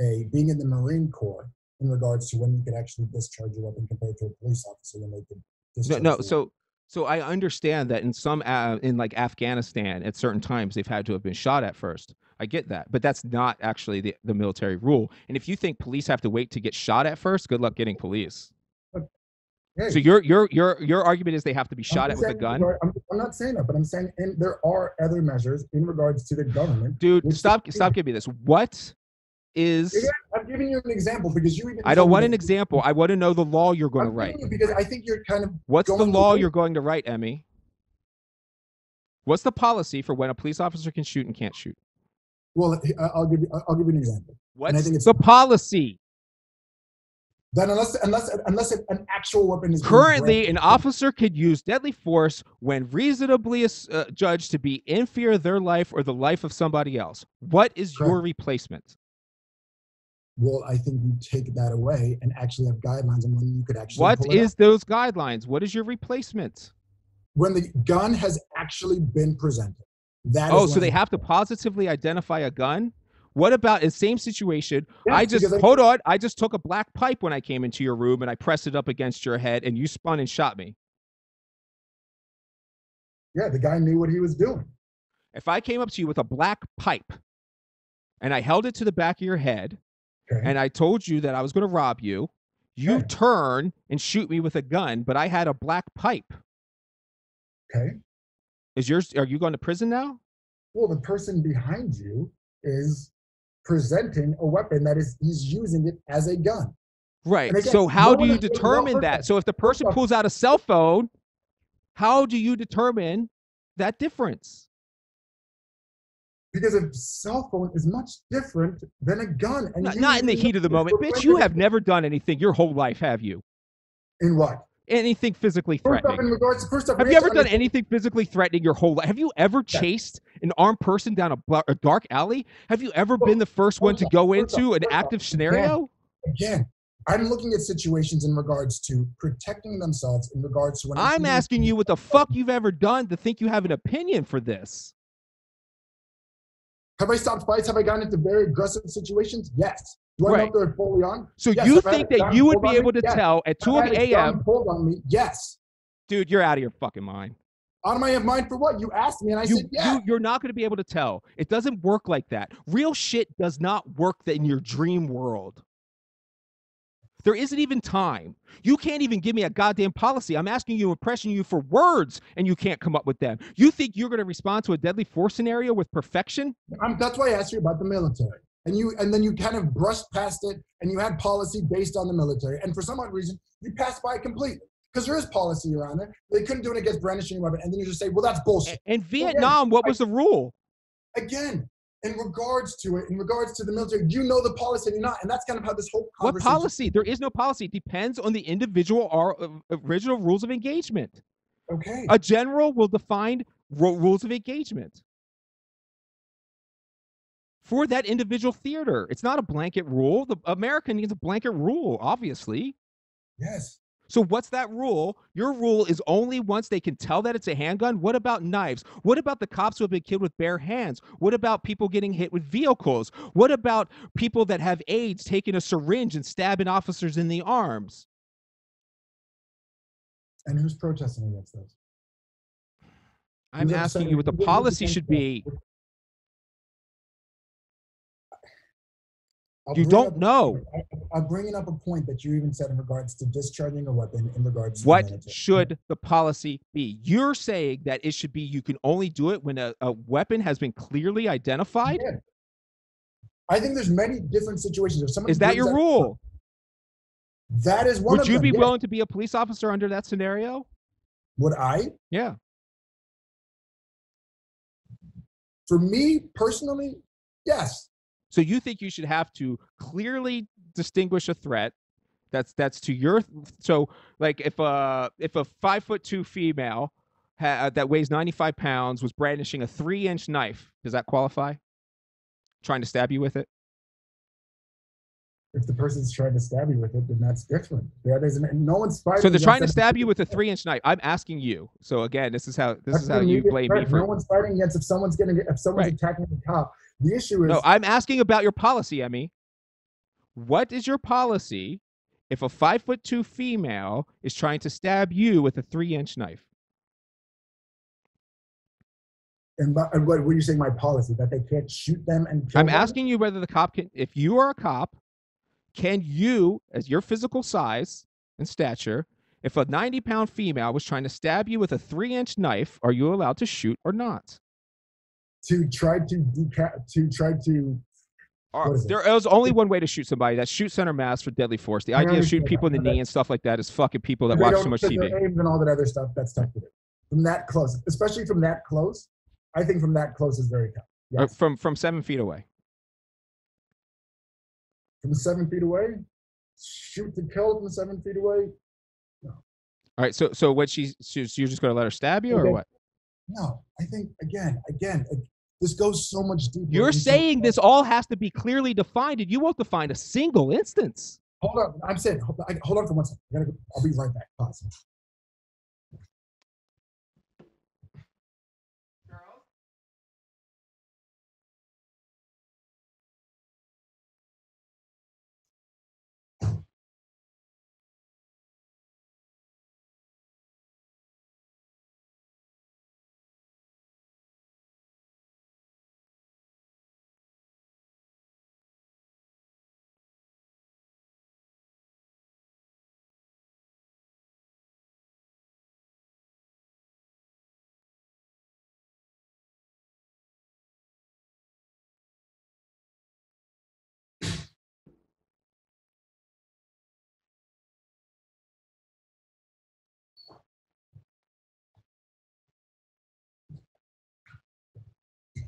a being in the Marine Corps in regards to when you can actually discharge your weapon compared to a police officer when they No, discharge? no. their So, so I understand that in some uh, in like Afghanistan, at certain times they've had to have been shot at first. I get that, but that's not actually the, the military rule. And if you think police have to wait to get shot at first, good luck getting police. Hey, So your your your your argument is they have to be shot at with a gun, I'm, I'm not saying that, but I'm saying in, there are other measures in regards to the government. dude. Stop stop giving me this. What is? Yeah, I'm giving you an example because you even. I don't want an example. I want to know the law you're going to I'm write. you because I think you're kind of What's the law you're going to write, Emmy? What's the policy for when a police officer can shoot and can't shoot? well. I'll give you. I'll give you an example. What's it's- the policy? Then unless unless unless an actual weapon is Currently, an officer could use deadly force when reasonably uh, judged to be in fear of their life or the life of somebody else. What is your replacement? well, I think you take that away and actually have guidelines on when you could actually. What out. those guidelines? What is your replacement? when the gun has actually been presented? That is Oh, so they have to positively identify a gun? What about the same situation? I just because I- hold on. I just took a black pipe when I came into your room and I pressed it up against your head and you spun and shot me. Yeah, the guy knew what he was doing. If I came up to you with a black pipe and I held it to the back of your head Okay. and I told you that I was going to rob you, you Okay. turn and shoot me with a gun, but I had a black pipe. Okay. Is yours are you going to prison now? Well, the person behind you is presenting a weapon that is he's using it as a gun. Right. Again, so how no do you determine that? So if the person pulls out a cell phone, how do you determine that difference? Because a cell phone is much different than a gun. And Not, not in the heat of the moment. Bitch, you have never done anything your whole life, have you? In what? Anything physically First off, in regards to first off, Have you ever done understand- anything physically threatening your whole life? Have you ever Yes. chased an armed person down a, a dark alley? Have you ever Well, been the first one to off- go into an first active scenario? Again, I'm looking at situations in regards to protecting themselves in regards to when I'm asking you what the fuck you've ever done to think you have an opinion for this. Have I stopped fights? Have I gotten into very aggressive situations? Yes. Do I Right. if they're fully on? So Yes. you Have I had think that you would be me? able to Yes. tell at 2 Have I a.m. pulled on me? Yes. Dude, you're out of your fucking mind. Out of my mind for what? You asked me, and I You, said yes. you, you're not going to be able to tell. It doesn't work like that. Real shit does not work in your dream world. There isn't even time. You can't even give me a goddamn policy. I'm asking you, impressing you for words, and you can't come up with them. You think you're going to respond to a deadly force scenario with perfection? I'm, that's why I asked you about the military. And you and then you kind of brushed past it and you had policy based on the military. And for some odd reason, you passed by it completely. Because there is policy around there. They couldn't do it against brandishing a weapon. And then you just say, well, that's bullshit. In Vietnam, what was the rule? Again, in regards to it, in regards to the military, you know the policy and you're not. And that's kind of how this whole What policy? There is no policy. It depends on the individual or uh, original rules of engagement. Okay. A general will define ru- rules of engagement for that individual theater. It's not a blanket rule. The American needs a blanket rule, obviously. yes. So what's that rule? Your rule is only once they can tell that it's a handgun. What about knives? What about the cops who have been killed with bare hands? What about people getting hit with vehicles? What about people that have AIDS taking a syringe and stabbing officers in the arms? And who's protesting against those? I'm asking you what the policy should be. I'll You don't up know. I'm bringing up a point that you even said in regards to discharging a weapon in regards to What should the policy be? You're saying that it should be you can only do it when a, a weapon has been clearly identified. Yeah. I think there's many different situations. If someone Is that your up- rule? That is one Would you them. be yes. willing to be a police officer under that scenario? Would I? Yeah. For me personally, yes. So you think you should have to clearly distinguish a threat that's that's to your so like if a if a five foot two female ha, uh, that weighs 95 pounds was brandishing a three inch knife does that qualify trying to stab you with it If the person's trying to stab you with it, then that's different. That isn't. No one's fighting. so they're trying to stab you with a three inch knife i'm asking you so again this is how this That's is how you blame me for No one's fighting against if someone's gonna if someone's Right. attacking the cop. The issue is no i'm asking about your policy emmy what is your policy if a five foot two female is trying to stab you with a three inch knife and, my- and what were you saying? My policy that they can't shoot them and I'm them? asking you whether the cop can, if you are a cop, can you, as your physical size and stature, if a 90 pound female was trying to stab you with a three inch knife, are you allowed to shoot or not? To try to deca- to try to is it? there is only one way to shoot somebody. That's shoot center mass for deadly force. The I idea of shooting people in the knee and stuff like that is fucking people that watch too much TV. aims and all that other stuff. That's tough to do from that close, especially from that close. I think from that close is very tough. Yes. From from seven feet away. From seven feet away, shoot to kill from seven feet away. No. All right. So so what she, she you're just gonna let her stab you or what? No, I think again, again, this goes so much deeper. You're saying this all has to be clearly defined, and you won't define a single instance. Hold on, I'm saying, hold on for one second. I gotta go, I'll be right back. Pause.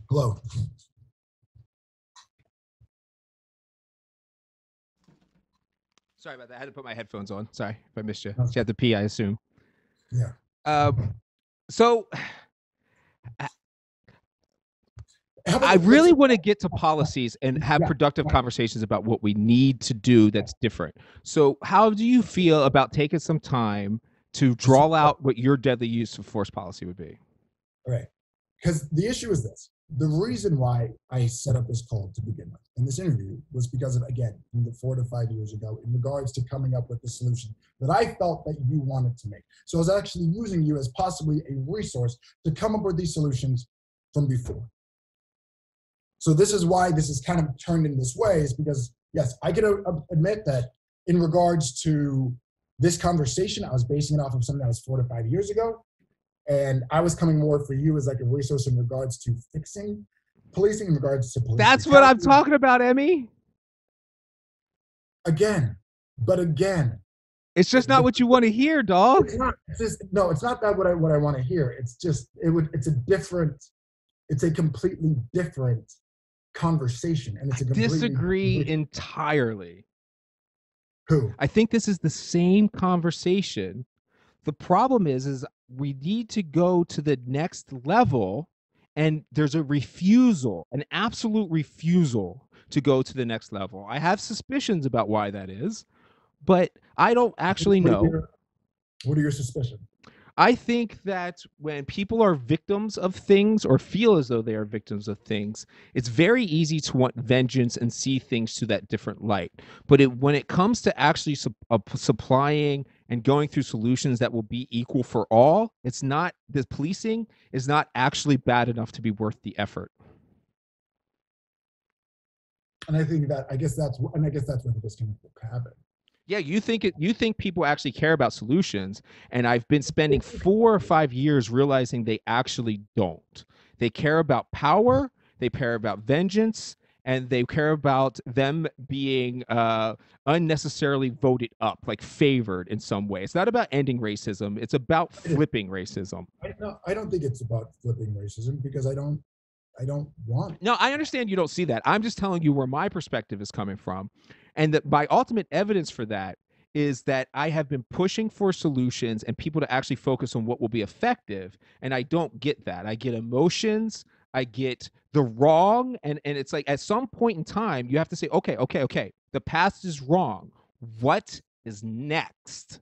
Hello. Sorry about that. I had to put my headphones on. Sorry if I missed you. No. She had to pee, I assume. Yeah. Um. So How I really want to get to policies and have productive conversations about what we need to do that's different. So, how do you feel about taking some time to draw out what your deadly use of force policy would be? Right. Because the issue is this. The reason why I set up this call to begin with in this interview was because of, again, from the four to five years ago, in regards to coming up with the solution that I felt that you wanted to make. So I was actually using you as possibly a resource to come up with these solutions from before. So this is why this is kind of turned in this way, is because, yes, I can admit that in regards to this conversation, I was basing it off of something that was four to five years ago and I was coming more for you as like a resource in regards to fixing policing, in regards to police. That's what I'm talking about, Emmy. Again, but again, It's just not what you want to hear, dog. it's not. It's just no. It's not that what I what I want to hear. It's just it would. It's a different. It's a completely different conversation, and it's a completely Disagree different- entirely. who I think this is the same conversation. The problem is, is we need to go to the next level, and there's a refusal, an absolute refusal to go to the next level. I have suspicions about why that is, but I don't actually what are know. your- What are your suspicions? I think that when people are victims of things or feel as though they are victims of things, it's very easy to want vengeance and see things to that different light. But it, when it comes to actually sup- uh, supplying and going through solutions that will be equal for all, it's not the policing is not actually bad enough to be worth the effort. And I think that I guess that's and I guess that's where the disconnect will happen. Yeah, you think it, you think people actually care about solutions, and I've been spending four or five years realizing they actually don't. They care about power, they care about vengeance, and they care about them being uh, unnecessarily voted up, like favored in some way. It's not about ending racism; it's about flipping racism. I no, I don't think it's about flipping racism because I don't I don't want it. No, I understand you don't see that. I'm just telling you where my perspective is coming from. And that my ultimate evidence for that is that I have been pushing for solutions and people to actually focus on what will be effective. And I don't get that. I get emotions, I get the wrong. And, and it's like at some point in time, you have to say, okay, okay, okay, the past is wrong. What is next?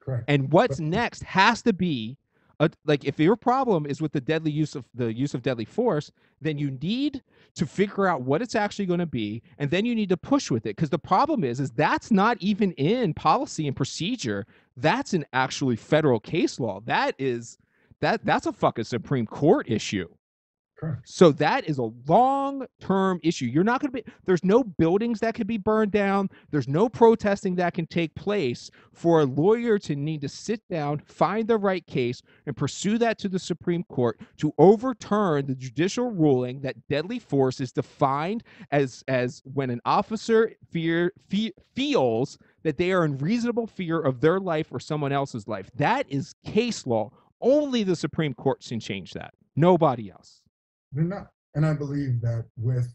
Correct. And what's next has to be a, like if your problem is with the deadly use of the use of deadly force, then you need to figure out what it's actually going to be, and then you need to push with it. Because the problem is, is that's not even in policy and procedure. That's an actually federal case law. That is that that's a fucking Supreme Court issue. So that is a long term issue. You're not going to be, there's no buildings that could be burned down. There's no protesting that can take place for a lawyer to need to sit down, find the right case, and pursue that to the Supreme Court to overturn the judicial ruling that deadly force is defined as, as when an officer fear, fe- feels that they are in reasonable fear of their life or someone else's life. That is case law. Only the Supreme Court can change that. Nobody else. They're not. And I believe that with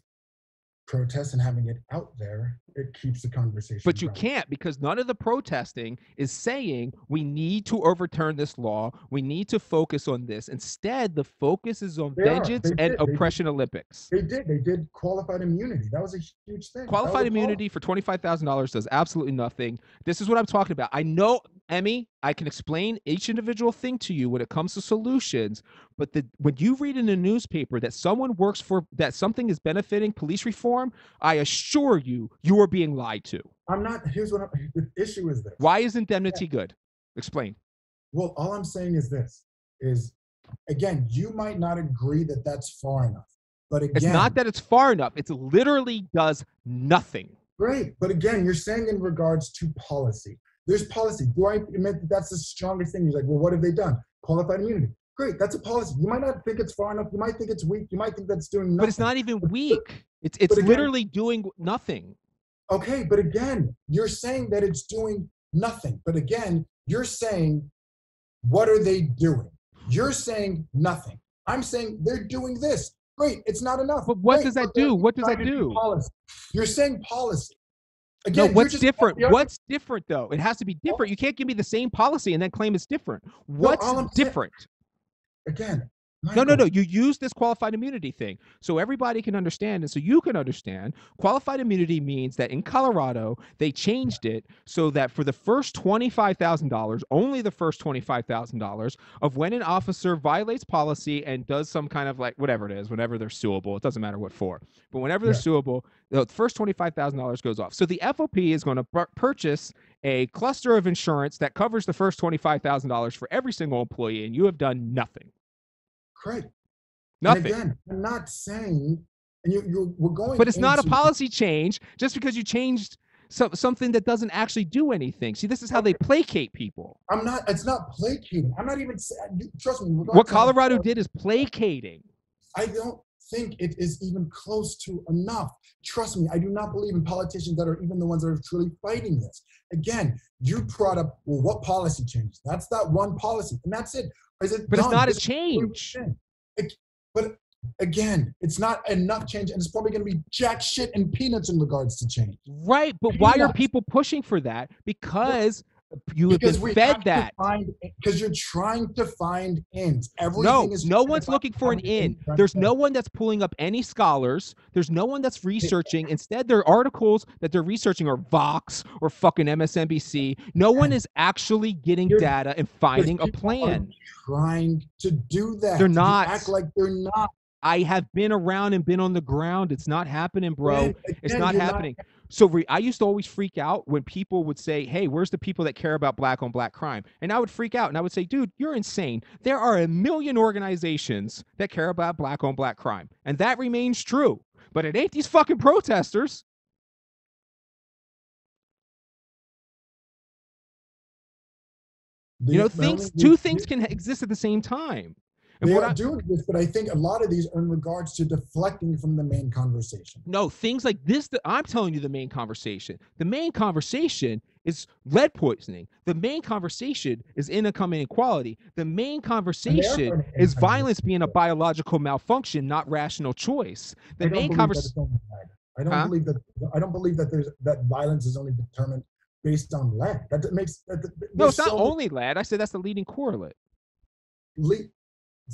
protest and having it out there, it keeps the conversation. But you going. can't because none of the protesting is saying we need to overturn this law. We need to focus on this. Instead, the focus is on They vengeance and did. They did. oppression Olympics. They did. They did qualified immunity. That was a huge thing. Qualified immunity for $25,000 does absolutely nothing. This is what I'm talking about. I know, Emmy, I can explain each individual thing to you when it comes to solutions, but the, when you read in a newspaper that someone works for, that something is benefiting police reform, I assure you, you are being lied to. I'm not. Here's what I'm, the issue is this. Why is indemnity good? Explain. Well, all I'm saying is this: is again, you might not agree that that's far enough, but again, It's not that it's far enough. It literally does nothing. great. But again, you're saying in regards to policy. There's policy. Do I admit that that's the strongest thing? You're like, well, what have they done? Qualified immunity. Great, that's a policy. You might not think it's far enough. You might think it's weak. You might think that's doing nothing. But it's not even weak. It's it's again- literally doing nothing. Okay, but again, you're saying that it's doing nothing. But again, you're saying, what are they doing? You're saying nothing. I'm saying they're doing this. Great, it's not enough. But what Great, does that do? What does that do? Policy. You're saying policy. Again, you're what's different? What's different though? It has to be different. You can't give me the same policy and then claim it's different. What's all I'm saying- different? Again. No, no, no. You use this qualified immunity thing so everybody can understand and so you can understand. Qualified immunity means that in Colorado, they changed it so that for the first $25,000, only the first $25,000 of when an officer violates policy and does some kind of like whatever it is, whenever they're suable, it doesn't matter what for, but whenever they're Yeah. suable, the first $25,000 goes off. So the FOP is going to pur- purchase a cluster of insurance that covers the first $25,000 for every single employee, and you have done nothing. Great. And Nothing. again, I'm not saying, and you, you we're going. but it's not a policy change just because you changed so, something that doesn't actually do anything. See, this is how they placate people. I'm not. It's not placating. I'm not even. Trust me. What Colorado did is placating. I don't think it is even close to enough. Trust me, I do not believe in politicians that are even the ones that are truly fighting this. Again, you brought up, well, what policy changed? That's that one policy, and that's it. Is it But it's done? not a change. It- but again, it's not enough change, and it's probably going to be jack shit and peanuts in regards to change. Right. But why are people pushing for that? Because you have Because been fed that. because you're trying to find ends. Everything No, is no one's looking for an in. There's no one that's pulling up any scholars. There's no one that's researching. Instead, their articles that they're researching are Vox or fucking MSNBC. No one is actually getting You're- data and finding a plan. trying to do that. They're You not. act like they're not. I have been around and been on the ground. It's not happening, bro. It's not happening. So re- I used to always freak out when people would say, "Hey, where's the people that care about black on black crime?" And I would freak out and I would say, "Dude, you're insane. There are a million organizations that care about black on black crime." And that remains true. But it ain't these fucking protesters. You know, things two things can exist at the same time. They are I- doing this, but I think a lot of these are in regards to deflecting from the main conversation. No, things like this that I'm telling you the main conversation. The main conversation is lead poisoning. The main conversation is income inequality. The main conversation is violence being a biological malfunction, not rational choice. The main conversation it's only lead. I don't Huh? believe that. I don't believe that there's that violence is only determined based on lead. That makes that, No, it's not so many only lead. I said that's the leading correlate. le-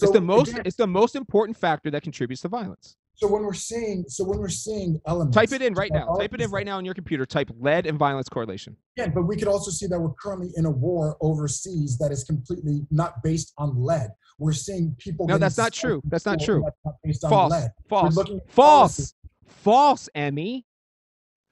it's the most again, it's the most important factor that contributes to violence. so when we're seeing so when we're seeing elements. Type it in right now. Type it in right now on your computer. Type lead and violence correlation. Yeah, but we could also see that we're currently in a war overseas that is completely not based on lead. We're seeing people. No, that's not true. That's not true. That's not False. False. False. policy. False, Emmy.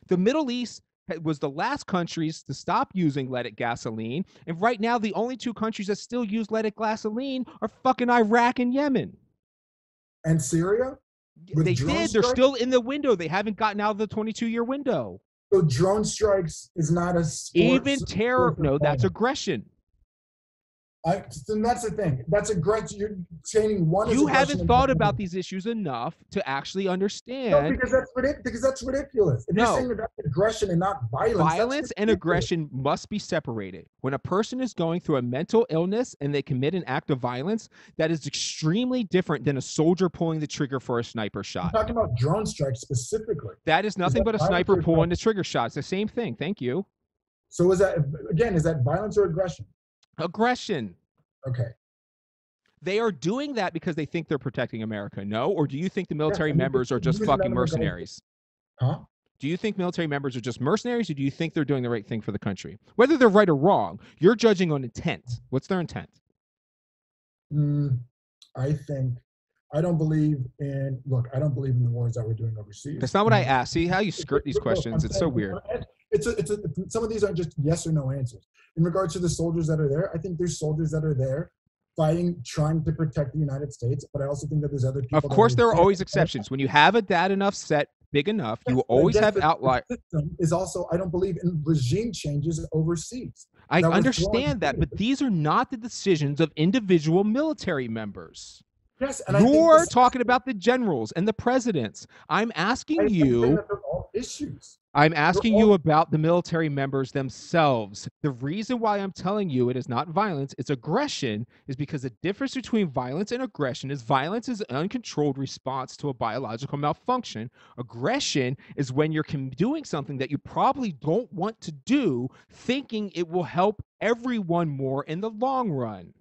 The Middle East was the last countries to stop using leaded gasoline. And right now, the only two countries that still use leaded gasoline are fucking Iraq and Yemen. And Syria. With they did. They're still in the window. They haven't gotten out of the 22 year window. So drone strikes is not a Even terror. No, that's aggression. I, then that's the thing. That's a aggression. You're saying one. is You haven't and thought about these issues enough to actually No, understand because that's ridiculous. Because that's ridiculous. If No. you're saying about aggression and not violence, violence and aggression must be separated. When a person is going through a mental illness and they commit an act of violence, that is extremely different than a soldier pulling the trigger for a sniper shot. I'm talking about drone strikes specifically. That is nothing that but a sniper pulling the trigger shot. It's the same thing. Thank you. So is that again? Is that violence or aggression? Aggression. Okay. They are doing that because they think they're protecting America. No? Or do you think the military and they're members are just fucking in regards to- mercenaries? Huh? Do you think military members are just mercenaries or do you think they're doing the right thing for the country? Whether they're right or wrong, you're judging on intent. What's their intent? Mm, I think I don't believe in. Look, I don't believe in the wars that we're doing overseas. That's not what I [LAUGHS] asked. See how you skirt these questions? It's so weird. It's a, it's a, some of these aren't just yes or no answers. In regards to the soldiers that are there, I think there's soldiers that are there fighting, trying to protect the United States. But I also think that there's other people. Of course, there are always exceptions. When you have a data enough set big enough, you will Yes, but always have the- the outlier. Is also I don't believe in regime changes overseas. I that understand that, but these are not the decisions of individual military members. Yes, and You're this- talking about the generals and the presidents. I'm I asking think you. that they're all issues. I'm asking all- you about the military members themselves. The reason why I'm telling you it is not violence, it's aggression, is because the difference between violence and aggression is violence is an uncontrolled response to a biological malfunction. Aggression is when you're com- doing something that you probably don't want to do, thinking it will help everyone more in the long run.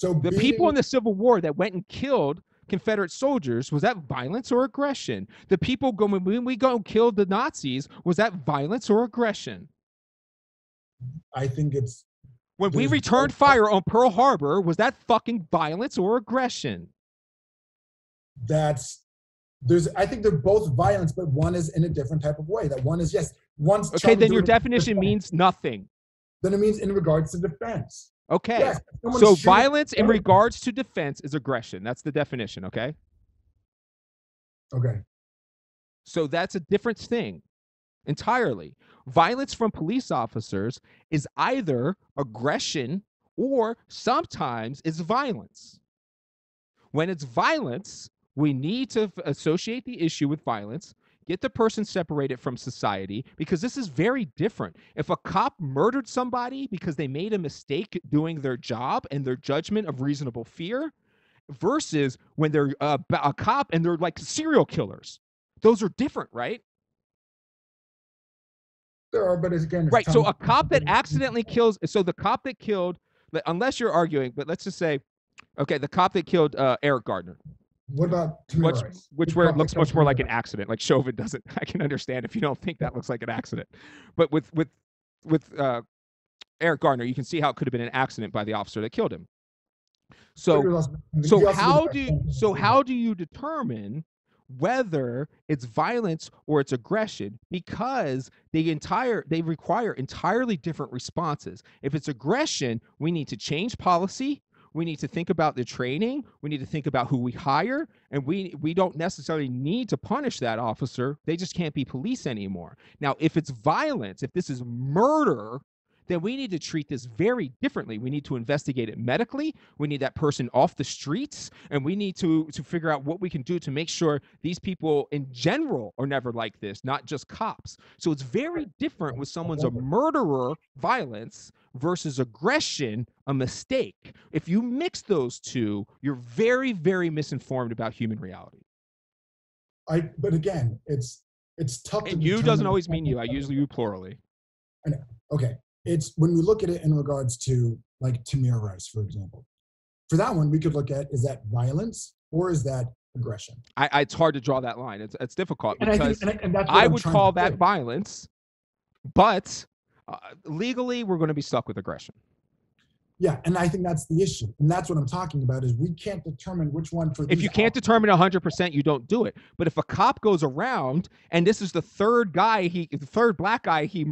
So The beating- people in the Civil War that went and killed Confederate soldiers, was that violence or aggression? The people go when we go and killed the Nazis, was that violence or aggression? I think it's When we returned fire on Pearl Harbor, was that fucking violence or aggression? that's there's I think they're both violence, but one is in a different type of way. That one is yes, one's Okay, then your definition defense. means nothing. then it means in regards to defense. Okay. Yes, So shooting- violence in regards to defense is aggression. That's the definition, okay? Okay. So that's a different thing entirely. Violence from police officers is either aggression or sometimes it's violence. When it's violence, we need to associate the issue with violence, get the person separated from society because this is very different. If a cop murdered somebody because they made a mistake doing their job and their judgment of reasonable fear versus when they're a, a cop and they're like serial killers those are different, right? There are, but it's again, it's Right. So a cop that [LAUGHS] accidentally kills, so the cop that killed, unless you're arguing, but let's just say, okay, the cop that killed uh, Eric Gardner, What about which, where it looks much more like an accident. Like Chauvin doesn't. [LAUGHS] I can understand if you don't think that looks like an accident, but with with with uh, Eric Gardner, you can see how it could have been an accident by the officer that killed him. So he also- he so how do you, so how do you determine whether it's violence or it's aggression because they entire they require entirely different responses if it's aggression we need to change policy we need to think about the training. We need to think about who we hire and we we don't necessarily need to punish that officer. They just can't be police anymore. Now if it's violence if this is murder then we need to treat this very differently. We need to investigate it medically. We need that person off the streets, and we need to to figure out what we can do to make sure these people in general are never like this, not just cops. So it's very different with someone's a murderer, violence versus aggression, a mistake. If you mix those two, you're very, very misinformed about human reality. I but again, it's it's tough. to you doesn't always mean you. I usually you plurally. I know. Okay, it's when we look at it in regards to like Tamir Rice, for example. For that one, we could look at is that violence or is that aggression? I, I it's hard to draw that line. It's it's difficult And I because think and, and I would call that violence, but uh, legally we're going to be stuck with aggression. Yeah, and I think that's the issue, and that's what I'm talking about. Is we can't determine which one for. If you can't determine 100%, you don't do it. But if a cop goes around and this is the third guy he the third black guy he